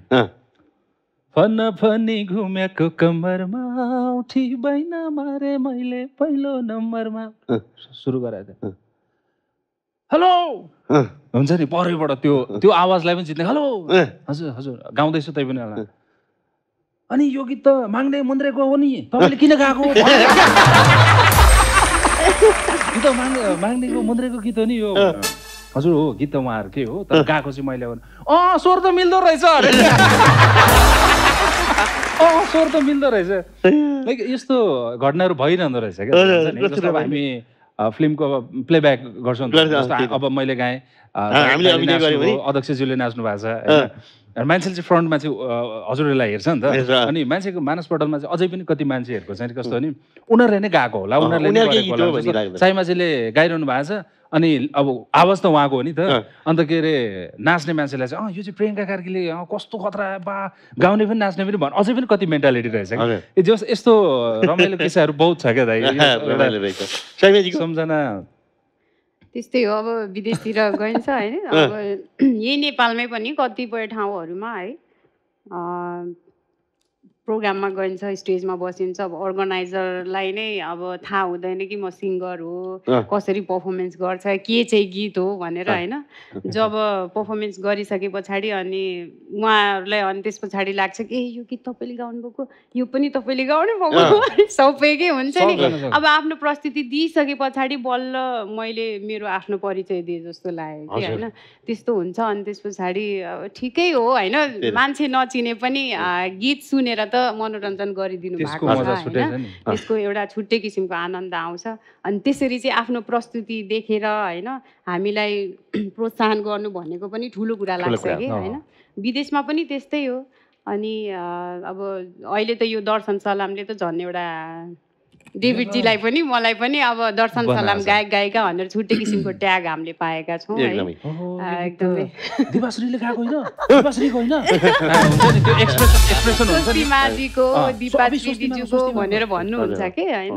फन फनी घुमेको कम्मरमा उठी बैन मारे मैले पहिलो नम्बरमा। सुरु गराएको थिएँ। हेलो! हुन्छ नि परैबाट त्यो त्यो आवाजलाई पनि चिन्ने हेलो! हजुर हजुर गाउँदैछु तै पनि होला अनि यो गीत त माग्ने मुन्द्रेको हो नि। तपाईँले किन गाएको गीत त माग्ने माग्नेको मुन्द्रेको गीत हो नि यो। हजुर हो गीत त उहाँहरूकै हो तर गाएको चाहिँ मैले अँ स्वर त मिल्दो रहेछ। अँ स्वर त मिल्दो रहेछ। लाइक यस्तो घटनाहरू भइरहँदो रहेछ क्या। हामी फिल्मको अब प्लेब्याक गर्छौँ। अब मैले गाएँ? अध्यक्षज्यूले नाच्नु भएको छ मान्छेले चाहिँ फ्रन्टमा चाहिँ हजुरहरूलाई हेर्छ नि त। अनि मान्छेको मानसपटलमा चाहिँ अझै पनि कति मान्छेहरूको चाहिँ कस्तो भने उनीहरूले नै गाएको होला उनीहरूले नै लाग्दछ। साईमाझीले गाइरहनु भएको छ अनि अब आवाज त उहाँको हो नि त। अन्त के अरे नाच्ने मान्छेलाई चाहिँ अँ यो चाहिँ प्रियङ्का कार्कीले कस्तो खतरा बा गाउने पनि नाच्ने पनि भन्। अझै पनि कति मेन्टालिटी रहेछ कि? जस यस्तो रमाइलो किस्साहरू बहुत छ क्या सम्झना त्यस्तै हो अब विदेशतिर गइन्छ होइन। अब यही नेपालमै पनि कतिपय ठाउँहरूमा है प्रोग्राममा गइन्छ स्टेजमा बसिन्छ अब अर्गनाइजरलाई नै अब थाहा हुँदैन कि म सिङ्गर हो। कसरी पर्फर्मेन्स गर्छ के चाहिँ गीत हो भनेर। होइन जब पर्फर्मेन्स गरिसके पछाडि अनि उहाँहरूलाई अनि त्यस पछाडि लाग्छ कि ए यो गीत तपाईँले गाउनुभएको यो पनि तपाईँले गाउनु भएको सबैकै हुन्छ नि। अब आफ्नो प्रस्तुति दिइसके पछाडि बल्ल मैले मेरो आफ्नो परिचय दिए जस्तो लाग्यो कि। होइन त्यस्तो हुन्छ अनि त्यस पछाडि अब ठिकै हो होइन। मान्छे नचिने पनि गीत सुनेर त मनोरञ्जन गरिदिनु भएको छ होइन। त्यसको एउटा छुट्टै किसिमको आनन्द आउँछ। अनि त्यसरी चाहिँ आफ्नो प्रस्तुति देखेर होइन हामीलाई प्रोत्साहन गर्नु भनेको पनि ठुलो कुरा लाग्छ कि। होइन? विदेशमा पनि त्यस्तै हो। अनि अब अहिले त यो दर्शन सलामले त झन् एउटा डेभिडजीलाई पनि मलाई पनि अब दर्शन सलाम। गायक गायिका भनेर छुट्टै किसिमको ट्याग हामीले पाएका छौँ है। एकदमै। भनेर भन्नुहुन्छ। कि होइन?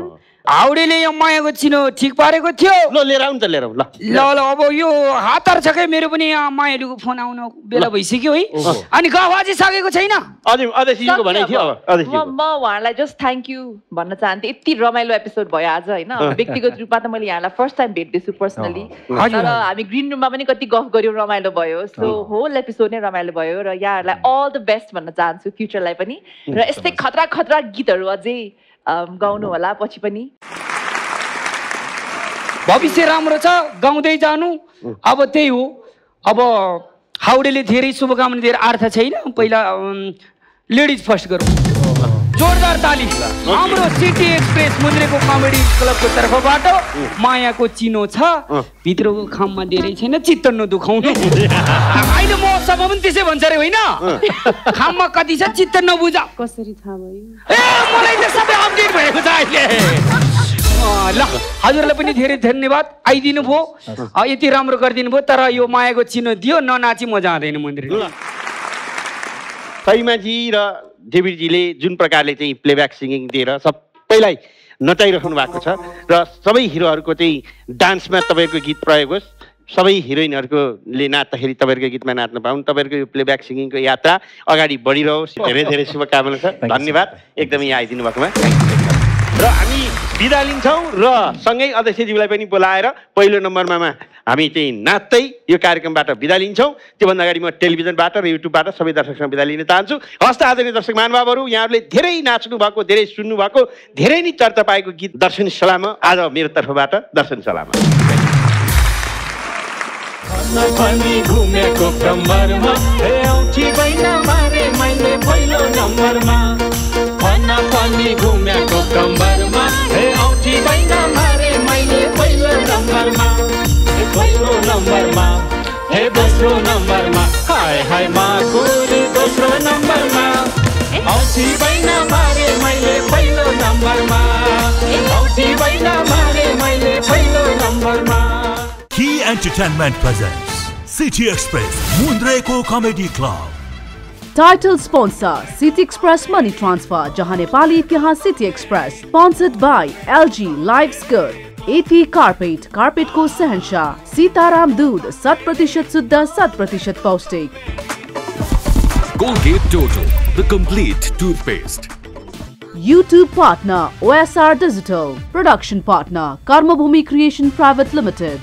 हाउडेले यो मायाको चिनो ठिक पारेको थियो। ल लिएर आउनु त लिएर ल। ल ल अब यो हातार छ क्या मेरो पनि यहाँ मायालुको फोन आउनु बेला भइसक्यो है। अनि गफ अझै सकेको छैन? म उहाँहरूलाई जस्ट थ्याङ्क यू भन्न चाहन्थेँ। यति रमाइलो एपिसोड भयो आज होइन। व्यक्तिगत रूपमा त मैले यहाँलाई फर्स्ट टाइम भेट्दैछु पर्सनली। तर हामी ग्रिन रुममा पनि कति गफ गऱ्यौँ रमाइलो भयो। सो होल एपिसोड नै रमाइलो भयो र यहाँहरूलाई अल द बेस्ट भन्न चाहन्छु फ्युचरलाई पनि। र यस्तै खतरा खतरा गीतहरू अझै गाउनु होला पछि पनि। भविष्य राम्रो छ गाउँदै जानु। अब त्यही हो। अब हाउडेले धेरै शुभकामना दिएर अर्थ छैन। पहिला लेडिज फर्स्ट गरौँ। जोरदार ताली। हाम्रो सिटी एक्सप्रेस मुन्द्रेको कमेडी क्लबको तर्फबाट मायाको चिनो छ भित्रको खाममा धेरै छैन चित्त नदुखाउनु होइन म सबै पनि त्यसै भन्छ अरे होइन? खाममा कति छ चित्त नबुझ कसरी थाहा भयो? ए मलाई त सबै अपडेट भएको छ अहिले। ल हजुरलाई पनि धेरै धन्यवाद। आइदिनु भयो। यति राम्रो गरिदिनु भयो तर यो मायाको चिनो दियो ननाची म जाँदैन मन्दिर सैमाजी र डेभिडजीले जुन प्रकारले चाहिँ प्लेब्याक सिङ्गिङ दिएर सबैलाई नचाइराख्नु भएको छ र सबै हिरोहरूको चाहिँ डान्समा तपाईँहरूको गीत प्रयोग होस्। सबै हिरोइनहरूकोले नाच्दाखेरि तपाईँहरूको गीतमा नाच्न पाउन्। तपाईँहरूको यो प्लेब्याक सिङ्गिङको यात्रा अगाडि बढिरहोस्। धेरै धेरै शुभकामना छ। धन्यवाद। एकदमै यहाँ आइदिनु भएकोमा। र हामी बिदा लिन्छौँ र सँगै अध्यक्षज्यूलाई पनि बोलाएर पहिलो नम्बरमा हामी चाहिँ नाच्दै यो कार्यक्रमबाट बिदा लिन्छौँ त्योभन्दा अगाडि म टेलिभिजनबाट र युट्युबबाट सबै दर्शकसँग बिदा लिन चाहन्छु। हस्त आदरणीय दर्शक महानुभावहरू यहाँहरूले धेरै नाच्नु भएको धेरै सुन्नु भएको धेरै नै चर्चा पाएको गीत दर्शन सलाम आज मेरो तर्फबाट दर्शन सलाम। फन पनि घुमेको कम्बरमा हे औठी बैन मारे हे हाय हाय मारे मारे Entertainment presents City Express Mundreko Comedy Club. Title sponsor City Express money transfer जहाँ नेपाली इतिहास City Express sponsored by LG life's good AP carpet carpet को सहनशाह सीताराम दूध शत प्रतिशत शुद्ध शत प्रतिशत पौष्टिक Colgate total the complete toothpaste YouTube partner OSR Digital, production partner Karma Bhumi Creation Private Limited.